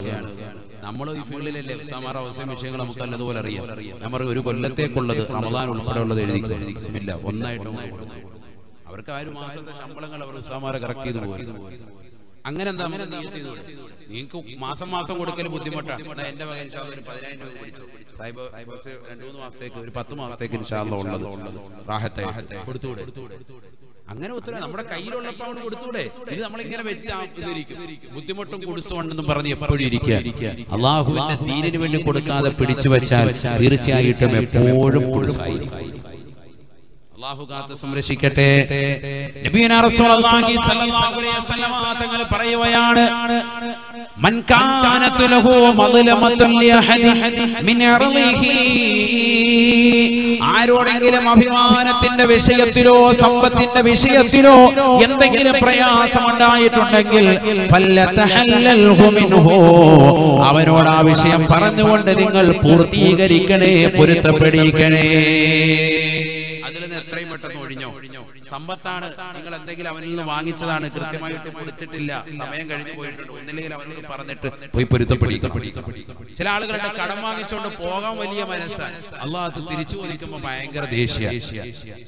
നമ്മൾ ഈ ഫീൽഡിലല്ലേ ഉസ്താമാരുടെ അവസ്ഥയും വിഷയങ്ങൾ നമുക്ക് നല്ലതുപോലെ അറിയാം. നമ്മൾ ഒരു കൊല്ലത്തേക്കുള്ളത് റമദാൻ ഉൾപ്പെടെയുള്ളത് ഉള്ളത് എഴുതിക്കില്ല ഒന്നായിട്ടും അവർക്ക് ആ ഒരു മാസത്തെ ശമ്പളങ്ങൾ അവർ ഉസ്താമാരെ കറക്റ്റ് ചെയ്തു പോയി അങ്ങനെ നിങ്ങൾക്ക് മാസം മാസം കൊടുക്കൽ ബുദ്ധിമുട്ടാണ് എന്റെ മകൻ ഒരു പതിനായിരം രൂപ മൂന്ന് ഒരു ഉള്ളത്. കൊടുത്തൂടെ അങ്ങനെ ഉത്തരവ് നമ്മുടെ കയ്യിലുള്ളപ്പോൾ അവിടെ കൊടുത്തൂടെ ഇത് നമ്മളിങ്ങനെ വെച്ച് ബുദ്ധിമുട്ടും കുടിച്ചുകൊണ്ടെന്നും പറഞ്ഞ് എപ്പോഴും ഇരിക്കുക. അള്ളാഹുവിന്റെ ദീനിന് വേണ്ടി കൊടുക്കാതെ പിടിച്ചു വെച്ചാൽ തീർച്ചയായിട്ടും എപ്പോഴും അള്ളാഹു കാത്ത് സംരക്ഷിക്കട്ടെ. തങ്ങൾ പറയുകയാണ് ആരോടെങ്കിലും അഭിമാനത്തിന്റെ വിഷയത്തിലോ സമ്പത്തിന്റെ വിഷയത്തിലോ എന്തെങ്കിലും പ്രയാസം ഉണ്ടായിട്ടുണ്ടെങ്കിൽ അവനോട് ആ വിഷയം പറഞ്ഞുകൊണ്ട് നിങ്ങൾ പൂർത്തീകരിക്കണേ പൊരുത്തപ്പെടിക്കണേ. അതിൽ നിന്ന് എത്രയും പെട്ടെന്ന് ഒഴിഞ്ഞോ? സമ്പത്താണ്. നിങ്ങൾ എന്തെങ്കിലും അവനിൽ നിന്ന് വാങ്ങിച്ചതാണ്. കൃത്യമായിട്ട് കൊടുത്തിട്ടില്ല. സമയം കഴിഞ്ഞു പോയിട്ടുണ്ട്. ഒന്നില്ലെങ്കിൽ അവനോട് പറഞ്ഞിട്ട് പോയി പൊരുത്തപ്പെടിക്കപ്പെടിക്കപ്പെടി ചില ആളുകളുടെ കടം വാങ്ങിച്ചുകൊണ്ട് പോകാൻ വലിയ മനസ്സാണ് അള്ളാഹ് തിരിച്ചു ചോദിക്കുമ്പോൾ ഭയങ്കര ദേഷ്യ.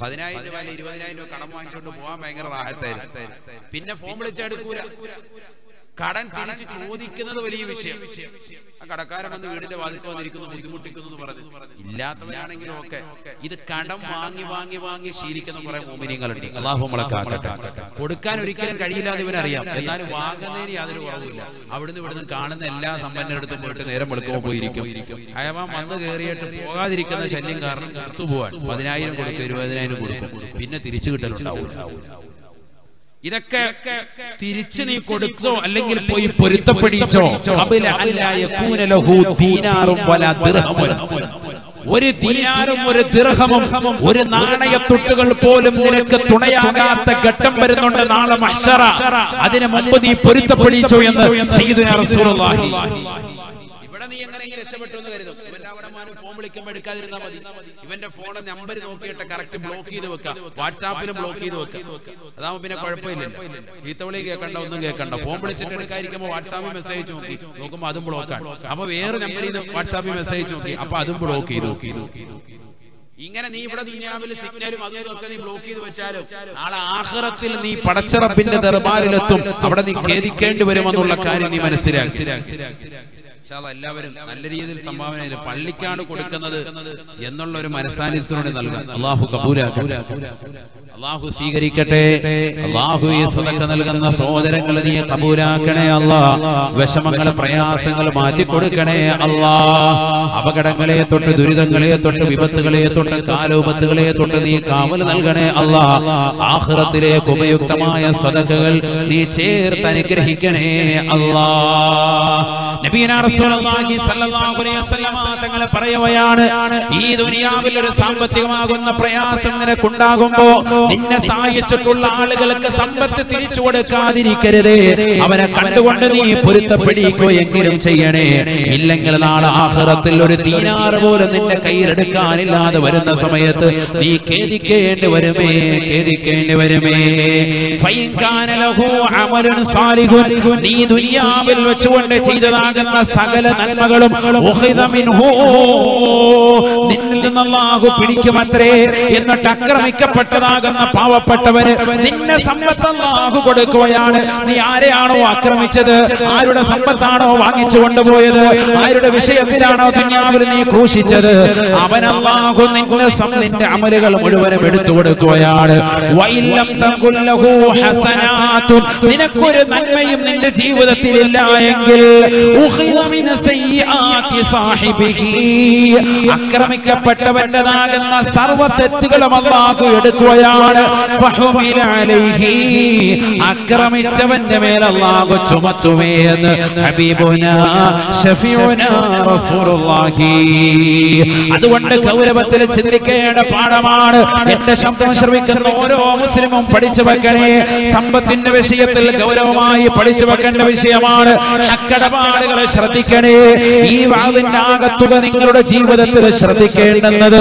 പതിനായിരം രൂപ ഇരുപതിനായിരം രൂപ കടം വാങ്ങിച്ചുകൊണ്ട് പോകാൻ ഭയങ്കര റാഹത്തായിരുന്നു. പിന്നെ ഫോൺ വിളിച്ചെടുക്കൂല കടൻ തിരിച്ച് ചോദിക്കുന്നത് വലിയ വിഷയം. ആ കടക്കാരൻ വന്ന് വീടിന്റെ വാതിൽക്ക് വന്നിരിക്കുന്നു ബുദ്ധിമുട്ടിക്കുന്നു എന്ന് പറഞ്ഞു. ഇല്ലാത്തവരാണെങ്കിലും ഒക്കെ ഇത് കടം വാങ്ങി വാങ്ങി വാങ്ങി ശീലിക്കുന്ന കുറെ മോമിനിയങ്ങളുണ്ട് കൊടുക്കാൻ ഒരിക്കലും കഴിയില്ലാതെ ഇവനറിയാം. എന്നാലും വാങ്ങുന്നതിന് യാതൊരു കുറവില്ല അവിടുന്ന് ഇവിടുന്ന് കാണുന്ന എല്ലാ സമ്പന്നരടുത്തും പോയിട്ട് നേരം വെളുക്കുമ്പോൾ പോയിരിക്കും. അയവാൻ വന്ന് കയറിയിട്ട് പോകാതിരിക്കുന്ന ശല്യം കാരണം പുറത്തു പോവാൻ പതിനായിരം കൊടുക്കും ഇരുപതിനായിരം കൊടുക്കും. പിന്നെ തിരിച്ചു കിട്ടലുണ്ടാവില്ല ഇതൊക്കെ തിരിച്ചു നീ കൊടുത്തോ അല്ലെങ്കിൽ പോയി പൊരുത്തപ്പെടിച്ചോ. ഒരു ദീനാറും ഒരു ദിർഹമും. ഒരു നാണയത്തുട്ടുകൾ പോലും നിനക്ക് തുണയാകാത്ത ഘട്ടം വരുന്നുണ്ട് നാളെ മഷറ അതിനു മുമ്പ് നീ പൊരുത്തപ്പെടിച്ചോ എന്ന് ഇവിടെ നീ എങ്ങനെയെങ്കിലും രക്ഷപ്പെട്ടു എന്ന് കരുതും ഇവന്റെ അവിടെ മാനും ഫോൺ വിളിക്കുമ്പോൾ എടുക്കാതിരുന്നാ മതി. ഇവന്റെ ഫോൺ നമ്പർ നോക്കിയിട്ട് കറക്റ്റ് ബ്ലോക്ക് ചെയ്ത് വെക്കാം വാട്സാപ്പിലും ബ്ലോക്ക് ചെയ്ത് വെക്കാം അതാവുമ്പോ പിന്നെ കുഴപ്പമില്ല ചീത്തവിളി കേൾക്കണ്ട ഒന്നും കേൾക്കണ്ട. ഫോൺ വിളിച്ചിട്ട് എടുക്കാതിരിക്കുമ്പോൾ വാട്സാപ്പിൽ മെസ്സേജ് നോക്കി. നോക്കുമ്പോൾ അതും ബ്ലോക്കാണ് അപ്പൊ വേറെ നമ്പറിൽ നിന്ന് വാട്സാപ്പിൽ മെസ്സേജ് നോക്കി. അപ്പൊ അതും ബ്ലോക്ക് ചെയ്ത് നോക്കി ഇങ്ങനെ നീ ഇവിടെ ദുനിയാവിൽ സിഗ്നലും അതും ഒക്കെ നീ ബ്ലോക്ക് ചെയ്ത് വെച്ചാലും നാളെ ആഹ്റത്തിൽ നീ പടച്ചറപ്പിന്റെ ദർബാറിലെത്തും. അവിടെ നീ ഖേദിക്കേണ്ടി വരുമെന്നുള്ള കാര്യം നീ മനസ്സിലാക്കി. അല്ലാ എല്ലാവരും നല്ല രീതിയിൽ സംഭാവന പള്ളിക്കാണ് കൊടുക്കുന്നത് എന്നുള്ള ഒരു മനസാന്നിധ്യത്തോടെ നൽകാം. അള്ളാഹു അള്ളാഹു സ്വീകരിക്കട്ടെ. അള്ളാഹു ഈ സദക്ക നൽകുന്ന സഹോദരങ്ങളെ നീ കബൂലാക്കണേ അല്ലാ വിഷമങ്ങൾ പ്രയാസങ്ങൾ മാറ്റി കൊടുക്കണേ അല്ലാ അപകടങ്ങളെ തൊട്ട് ദുരിതങ്ങളെ തൊട്ട് വിപത്തുകളെ തൊട്ട് കാലോപത്തുകളെ തൊട്ട് നീ കാവൽ നൽകണേ അല്ലാ ആഹ്റത്തിലേക്ക് ഉപയുക്തമായ സദക്കകൾ നീ ചേർത്ത് അനുഗ്രഹിക്കണേ അല്ലാ നബീന റസൂലുള്ളാഹി സ്വല്ലല്ലാഹു അലൈഹി വസല്ലമ തങ്ങളെ പറയുകയാണ് ഈ ദുനിയാവിൽ ഒരു സാമ്പത്തികമാകുന്ന പ്രയാസം നിനക്കുണ്ടാകുമ്പോ നിന്നെ സഹായിച്ചിട്ടുള്ള ആളുകൾക്ക് സമ്പത്ത് തിരിച്ചു കൊടുക്കാതിരിക്കരുത്. അവരെ കണ്ടുകൊണ്ട് നീ പൊരുത്തപ്പെടിക്കോ എങ്കിലും ചെയ്യണേ. ഇല്ലെങ്കിൽ നാളെ ആഹ്റത്തിൽ ഒരു തീനാറ് പോലും നിന്റെ കയ്യിലെടുക്കാനില്ലാതെ വരുന്ന സമയത്ത് നീ ഖേദിക്കേണ്ടി വരുമേ ഖേദിക്കേണ്ടി വരുമേ. നീ ദുനിയാവിൽ വെച്ചുകൊണ്ട് ചെയ്തതാകുന്ന സകല നന്മകളും നിന്നിൽ നിന്നല്ലാഹു പിടിക്കുമത്രേ എന്നിട്ട് ആക്രമിക്കപ്പെട്ടതാകുന്ന പാവപ്പെട്ടവന് നിന്നെ സമ്പത്ത് അല്ലാഹു കൊടുക്കുകയാണ്. നീ ആരെയാണോ ആക്രമിച്ചത്? ആരുടെ സമ്പത്താണോ വാങ്ങിച്ചു കൊണ്ടുപോയത്? ആരുടെ വിഷയത്തിലാണോ ദുനിയാവിൽ നീ ക്രൂശിച്ചത്? അവൻ അല്ലാഹു നിന്നെ നിന്റെ അമലുകൾ മുഴുവനും എടുത്തു കൊടുക്കുകയാണ്. വൈലം തകുല്ലഹു ഹസനാത്തുൻ. നിനക്കൊരു നന്മയും നിന്റെ ജീവിതത്തിൽ ഇല്ല എങ്കിൽ സർവ ആക്രമിക്കപ്പെട്ടവന്റേതാകുന്ന സർവ തെറ്റുകളും അള്ളാഹു എടുക്കുകയാണ്. ആക്രമിച്ചവന്റെ മേൽ അല്ലാഹു ചുമത്തുമേ എന്ന് അതുകൊണ്ട് ഗൗരവത്തിൽ ചിന്തിക്കേണ്ട പാഠമാണ്. എന്റെ ശബ്ദം ശ്രമിക്കുന്ന ഓരോ മുസ്ലിമും പഠിച്ചു വെക്കണേ. സമ്പത്തിന്റെ വിഷയത്തിൽ ഗൗരവമായി പഠിച്ചു വെക്കേണ്ട വിഷയമാണ്. അക്കടപാടുകളെ ശ്രദ്ധിക്കണേ. ഈ വാതിന്റെ ആകത്തുക നിങ്ങളുടെ ജീവിതത്തിൽ ശ്രദ്ധിക്കേണ്ടുന്നത്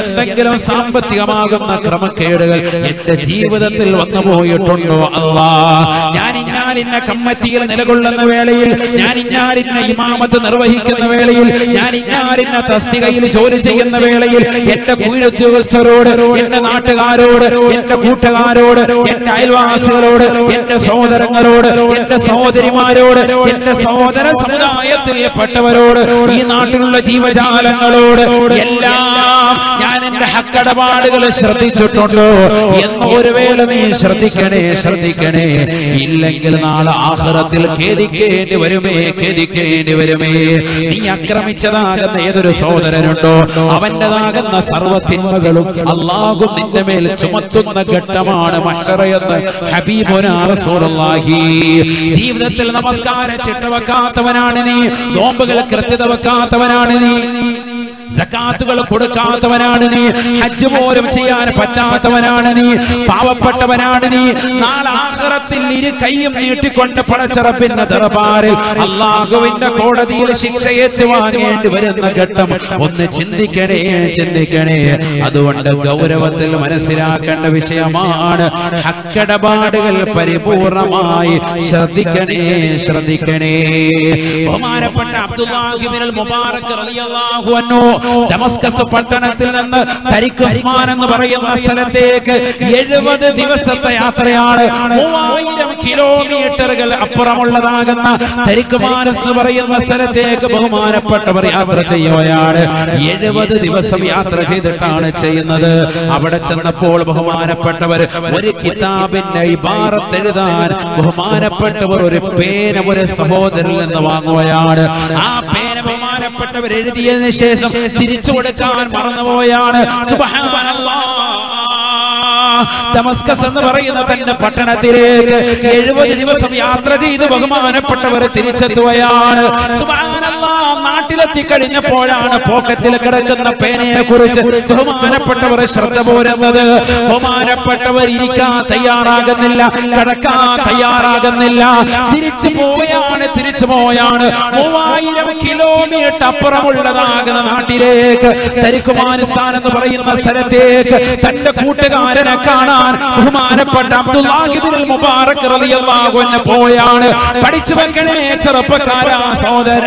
എന്തെങ്കിലും സാമ്പത്തികമാകുന്ന ക്രമക്കേടുകൾ എന്റെ ജീവിതത്തിൽ വന്നു പോയിട്ടുണ്ടോ അല്ലാ? ഞാൻ ഇന്നാലിന്ന കമ്മറ്റിയിൽ നിലകൊള്ളുന്ന വേളയിൽ ഞാൻ ഇന്നാലിന്ന ഇമാമത്ത് നിർവഹിക്കുന്ന വേളയിൽ ഞാൻ ഇന്നാലിന്ന തസ്തികയിൽ ജോലി ചെയ്യുന്ന വേളയിൽ എന്റെ കീഴുദ്യോഗസ്ഥരോട് എന്റെ നാട്ടുകാരോട് എന്റെ കൂട്ടുകാരോട് എന്റെ അയൽവാസികളോട് എന്റെ സഹോദരങ്ങളോട് എന്റെ സഹോദരിമാരോട് എന്റെ സഹോദര സമുദായത്തിൽപ്പെട്ടവരോട് ഈ നാട്ടിലുള്ള ജീവജാലങ്ങളോട് എല്ലാം ഞാൻ ഹക്കടപാടുകൾ ശ്രദ്ധിച്ചിട്ടുണ്ടോ? എന്ന് ഒരു വേള നീ ശ്രദ്ധിക്കണേ ശ്രദ്ധിക്കണേ. ഇല്ലെങ്കിൽ നാളെ ആഹ്റത്തിൽ ഖേദിക്കേണ്ടി വരുമേ ഖേദിക്കേണ്ടി വരുമേ. നീ അക്രമിച്ചതാകുന്ന ഏതൊരു സഹോദരനുണ്ടോ? അവന്റെതാകുന്ന സർവത്തിന്മകളും അള്ളാഹു നിന്റെ മേൽ ചുമത്തുന്ന ഘട്ടമാണ് മഷറയെന്ന് ഹബീബുനാഹി ജീവിതത്തിൽ നമസ്കാരം ചിട്ടവക്കാത്തവനാണ് നീ നോമ്പുകൾ കൃത്യത വെക്കാത്തവനാണ് നീ. സക്കാത്തുകൾ കൊടുക്കാത്തവനാണ് നീ. ഹജ്ജ് പോലും ചെയ്യാൻ പറ്റാത്തവനാണ് നീ. പാവപ്പെട്ടവനാണ് നീ. നാളെ ആഖിറത്തിൽ ഇരു കൈയും നീട്ടിക്കൊണ്ട് പടച്ചിറപ്പിന്റെ ദർബാറിൽ അള്ളാഹുവിന്റെ കോടതിയിൽ ശിക്ഷയേറ്റ് ഏറ്റുവാങ്ങേണ്ടി വരുന്ന ഘട്ടം. ഒന്ന് ചിന്തിക്കണേ ചിന്തിക്കണേ അതുകൊണ്ട് ഗൗരവത്തിൽ മനസ്സിലാക്കേണ്ട വിഷയമാണ് ഹക്കടപാടുകൾ പരിപൂർണമായി ശ്രദ്ധിക്കണേ ശ്രദ്ധിക്കണേ. ബഹുമാനപ്പെട്ട അബ്ദുല്ലാഹിബിൻ മുബാറക് റളിയല്ലാഹു അൻഹു ഡമസ്കസ് പട്ടണത്തിൽ നിന്ന് തരിക്ക് ഉസ്മാൻ എന്ന് പറയുന്ന സ്ഥലത്തേക്ക് എഴുപത് ദിവസത്തെ യാത്രയാണ്. മൂവായിരം കിലോമീറ്ററുകൾ അപ്പുറമുള്ളതാകുന്ന തരിക്കുമാൻ എന്ന് പറയുന്ന സ്ഥലത്തേക്ക് ബഹുമാനപ്പെട്ടവർ യാത്ര ചെയ്യുകയാണ്. എഴുപത് ദിവസം യാത്ര ചെയ്തിട്ടാണ് ചെയ്യുന്നത്. അവിടെ ചെന്നപ്പോൾ ബഹുമാനപ്പെട്ടവർ ഒരു കിതാബിന്റെ ഇബാറത്ത് എഴുതാൻ ബഹുമാനപ്പെട്ടവർ ഒരു പേന ഒരു സഹോദരൻ നിന്ന് വാങ്ങുകയാണ്. ആ പേന ബഹുമാനപ്പെട്ടവർ എഴുതിയതിനു ശേഷം തിരിച്ചു കൊടുക്കാൻ മറന്നുപോയാണ്. സുബ്ഹാനല്ലാഹ് ഡമസ്കസ് എന്ന് പറയുന്ന തന്റെ പട്ടണത്തിലേക്ക് എഴുപത് ദിവസം യാത്ര ചെയ്ത് ബഹുമാനപ്പെട്ടവർ തിരിച്ചെത്തുകയാണ്. നാട്ടിലെത്തി കഴിഞ്ഞപ്പോഴാണ് പോക്കറ്റിൽ കിടക്കുന്ന പേനയെ കുറിച്ച് ബഹുമാനപ്പെട്ടവരെ ശ്രദ്ധ പോരുന്നത്. ബഹുമാനപ്പെട്ടവർ ഇരിക്കാൻ തയ്യാറാകുന്നില്ല കിടക്കാൻ തയ്യാറാകുന്നില്ല. തിരിച്ചു പോവുകയാണ് തിരിച്ചു പോയാണ് മൂവായിരം കിലോമീറ്റർ അപ്പുറമുള്ളതാകുന്ന നാട്ടിലേക്ക് തരിക്കുമാനിസ്ഥാൻ എന്ന് പറയുന്ന സ്ഥലത്തേക്ക് തന്റെ കൂട്ടുകാരനെ കാണാൻ ബഹുമാനപ്പെട്ട മുബാറക് റളിയല്ലാഹു അൻഹു പോയാണ്. പഠിച്ചു വെക്കണേ ചെറുപ്പക്കാരാ സഹോദര.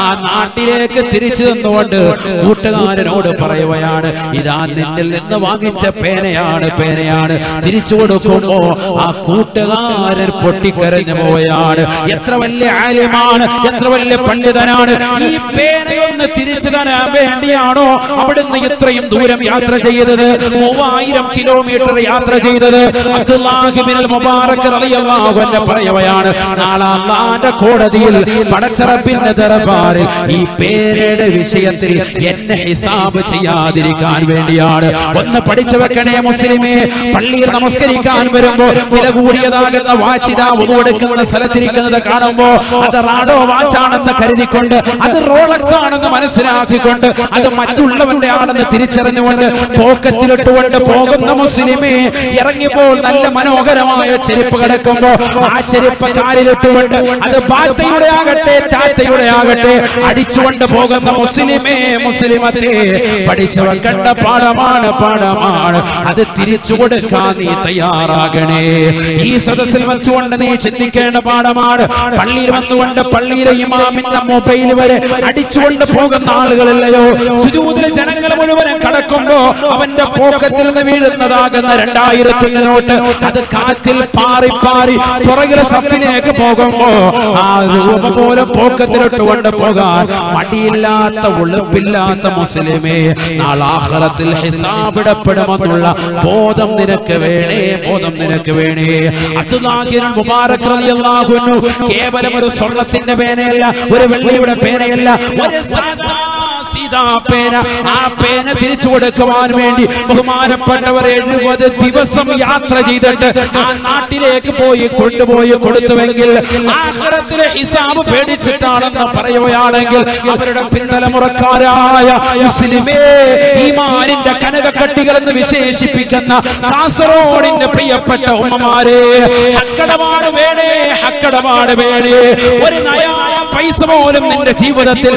ആ നാട്ടിലേക്ക് തിരിച്ചു നിന്നുകൊണ്ട് കൂട്ടുകാരനോട് പറയുകയാണ് ഇതാ നിന്നിൽ നിന്ന് വാങ്ങിച്ച പേനയാണ് പേനയാണ്. തിരിച്ചു കൊടുക്കുമ്പോ ആ കൂട്ടുകാരൻ പൊട്ടിക്കരഞ്ഞു പോയാണ് എത്ര വലിയ ആലിമാണ് എത്ര വലിയ പണ്ഡിതനാണ്. ഈ പേനയൊന്ന് തിരിച്ചു തരാൻ വേണ്ടിയാണോ അവിടുന്ന് ഇത്രയും ദൂരം യാത്ര ചെയ്തത്? മൂവായിരം കിലോമീറ്റർ യാത്ര ചെയ്തത് മുബാറക് നാളെ കോടതിയിൽ പടച്ചറപ്പിന്റെ ദർബാറിൽ ഈ പേരുടെ വിഷയത്തിൽ എന്നെ ഹിസാബ് ചെയ്യാതിരിക്കാൻ വേണ്ടിയാണ്. ഒന്ന് പഠിച്ചു വെക്കണേ മുസ്ലിമേ പള്ളിയിൽ നമസ്കരിക്കാൻ വരുമ്പോ വില കൂടിയതാകുന്ന വാച്ചിത ഒതുവെടുക്കുന്ന സ്ഥലത്തിരിക്കുന്നത് കാണുമ്പോ അത് റാഡോ വാച്ചാണെന്ന് കരുതിക്കൊണ്ട് അത് റോളക്സ് ആണെന്ന് മനസ്സിലാക്കിക്കൊണ്ട് അത് മറ്റുള്ളവന്റെ ആണെന്ന് തിരിച്ചറിഞ്ഞുകൊണ്ട് പോക്കറ്റിലിട്ടുകൊണ്ട് പോകുന്ന മുസ്ലിമേ ഇറങ്ങിയപ്പോൾ നല്ല മനോഹരമായ ചെരുപ്പ് കിടക്കുമ്പോ ആ ചെരുപ്പ് കാലിലിട്ടുകൊണ്ട് അത് പാത്തയുടെ ആകട്ടെ താത്തയുടെ ആകട്ടെ അടിച്ചുകൊണ്ട് പോകുന്ന മുസ്ലിമേ മുസ്ലിമത്തെ പഠിച്ചവൻ കണ്ട പാഠമാണ് പാഠമാണ്. അത് തിരിച്ചു കൊടുക്കാൻ നീ തയ്യാറാകണേ. ഈ സദസ്സിൽ വെച്ചുകൊണ്ട് നീ ചിന്തിക്കേണ്ട പാഠമാണ്. പള്ളിയിൽ വന്നുകൊണ്ട് പള്ളിയിലെ ഇമാമിന്റെ മൊബൈൽ വരെ അടിച്ചുകൊണ്ട് പോകുന്ന ആളുകളില്ലയോ? സുജൂതിലെ ജനങ്ങൾ മുഴുവൻ കടക്കുമ്പോ അവന്റെ പോക്കറ്റിൽ നിന്ന് വീഴുന്നതാകുന്ന. രണ്ടായിരത്തിന്റെ നോട്ട് അത് കാറ്റിൽ പാറി പാറി പുറകിലെ സഫിലേക്ക് പോകുമ്പോ ആ രൂപ പോലെ പോക്കത്തിലോട്ട് കൊണ്ട് പോകാൻ മടിയില്ലാത്ത ഉളുപ്പില്ലാത്ത മുസ്ലിമേ നാളാഹലത്തിൽ ഹിസാബിടപ്പെടുമെന്നുള്ള ബോധം നിനക്ക് വേണേ ബോധം നിനക്ക് വേണേ. അൻഹു കേവലം ഒരു സ്വർണത്തിന്റെ പേനയല്ല ഒരു വെള്ളിയുടെ പേനയല്ല ഒരു സീതാ പേന ആ പേന തിരിച്ചു കൊടുക്കുവാൻ വേണ്ടി ബഹുമാനപ്പെട്ടവർ എഴുപത് ദിവസം യാത്ര ചെയ്തിട്ട് ആ നാട്ടിലേക്ക് പോയി കൊണ്ടുപോയി കൊടുത്തുവെങ്കിൽ ആഖിറത്തിലെ ഹിസാബ് പേടിച്ചിട്ടാണെന്ന് പറയുകയാണെങ്കിൽ അവരുടെ പിന്തലമുറക്കാരായ മുസ്ലിമേ ഈമാനിന്റെ കനകക്കട്ടികൾ എന്ന് വിശേഷിപ്പിക്കുന്ന കാസർഗോഡിന്റെ പ്രിയപ്പെട്ട ഉമ്മമാരെ ഹക്കടപാട് വേണേ ഹക്കടപാട് വേണേ. ഒരു നയാ പൈസ പോലും നിന്റെ ജീവിതത്തിൽ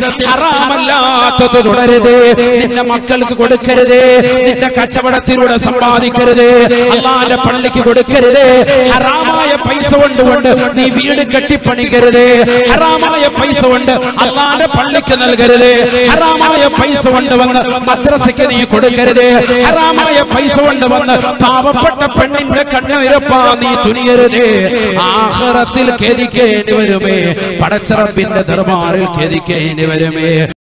ഹറാമല്ലാത്തത് തുടരുത് നിന്റെ മക്കൾക്ക് കൊടുക്കരുത് നിന്റെ കച്ചവടത്തിലൂടെ സമ്പാദിക്കരുത്. അള്ളാന്റെ പള്ളിക്ക് കൊടുക്കരുത്. ഹറാമായ പൈസ കൊണ്ടുകൊണ്ട് നീ വീട് കെട്ടിപ്പണിക്കരുത്. ഹറാമായ പൈസ കൊണ്ട് അള്ളാന്റെ പള്ളിക്ക് നൽകരുത്. ഹറാമായ പൈസ കൊണ്ട് വന്ന് മദ്രസയ്ക്ക് നീ കൊടുക്കരുത്. ഹറാമായ പൈസ കൊണ്ട് വന്ന് പാവപ്പെട്ട പെണ്ണിന്റെ കണ്ണുരപ്പാ നീ തുനിയരുത്. ആഹാരത്തിൽ ഖേദിക്കേണ്ടി വരുമേ. പടച്ചറപ്പിന്റെ ദർബാറിൽ ഖേദിക്കേണ്ടി വരുമേ.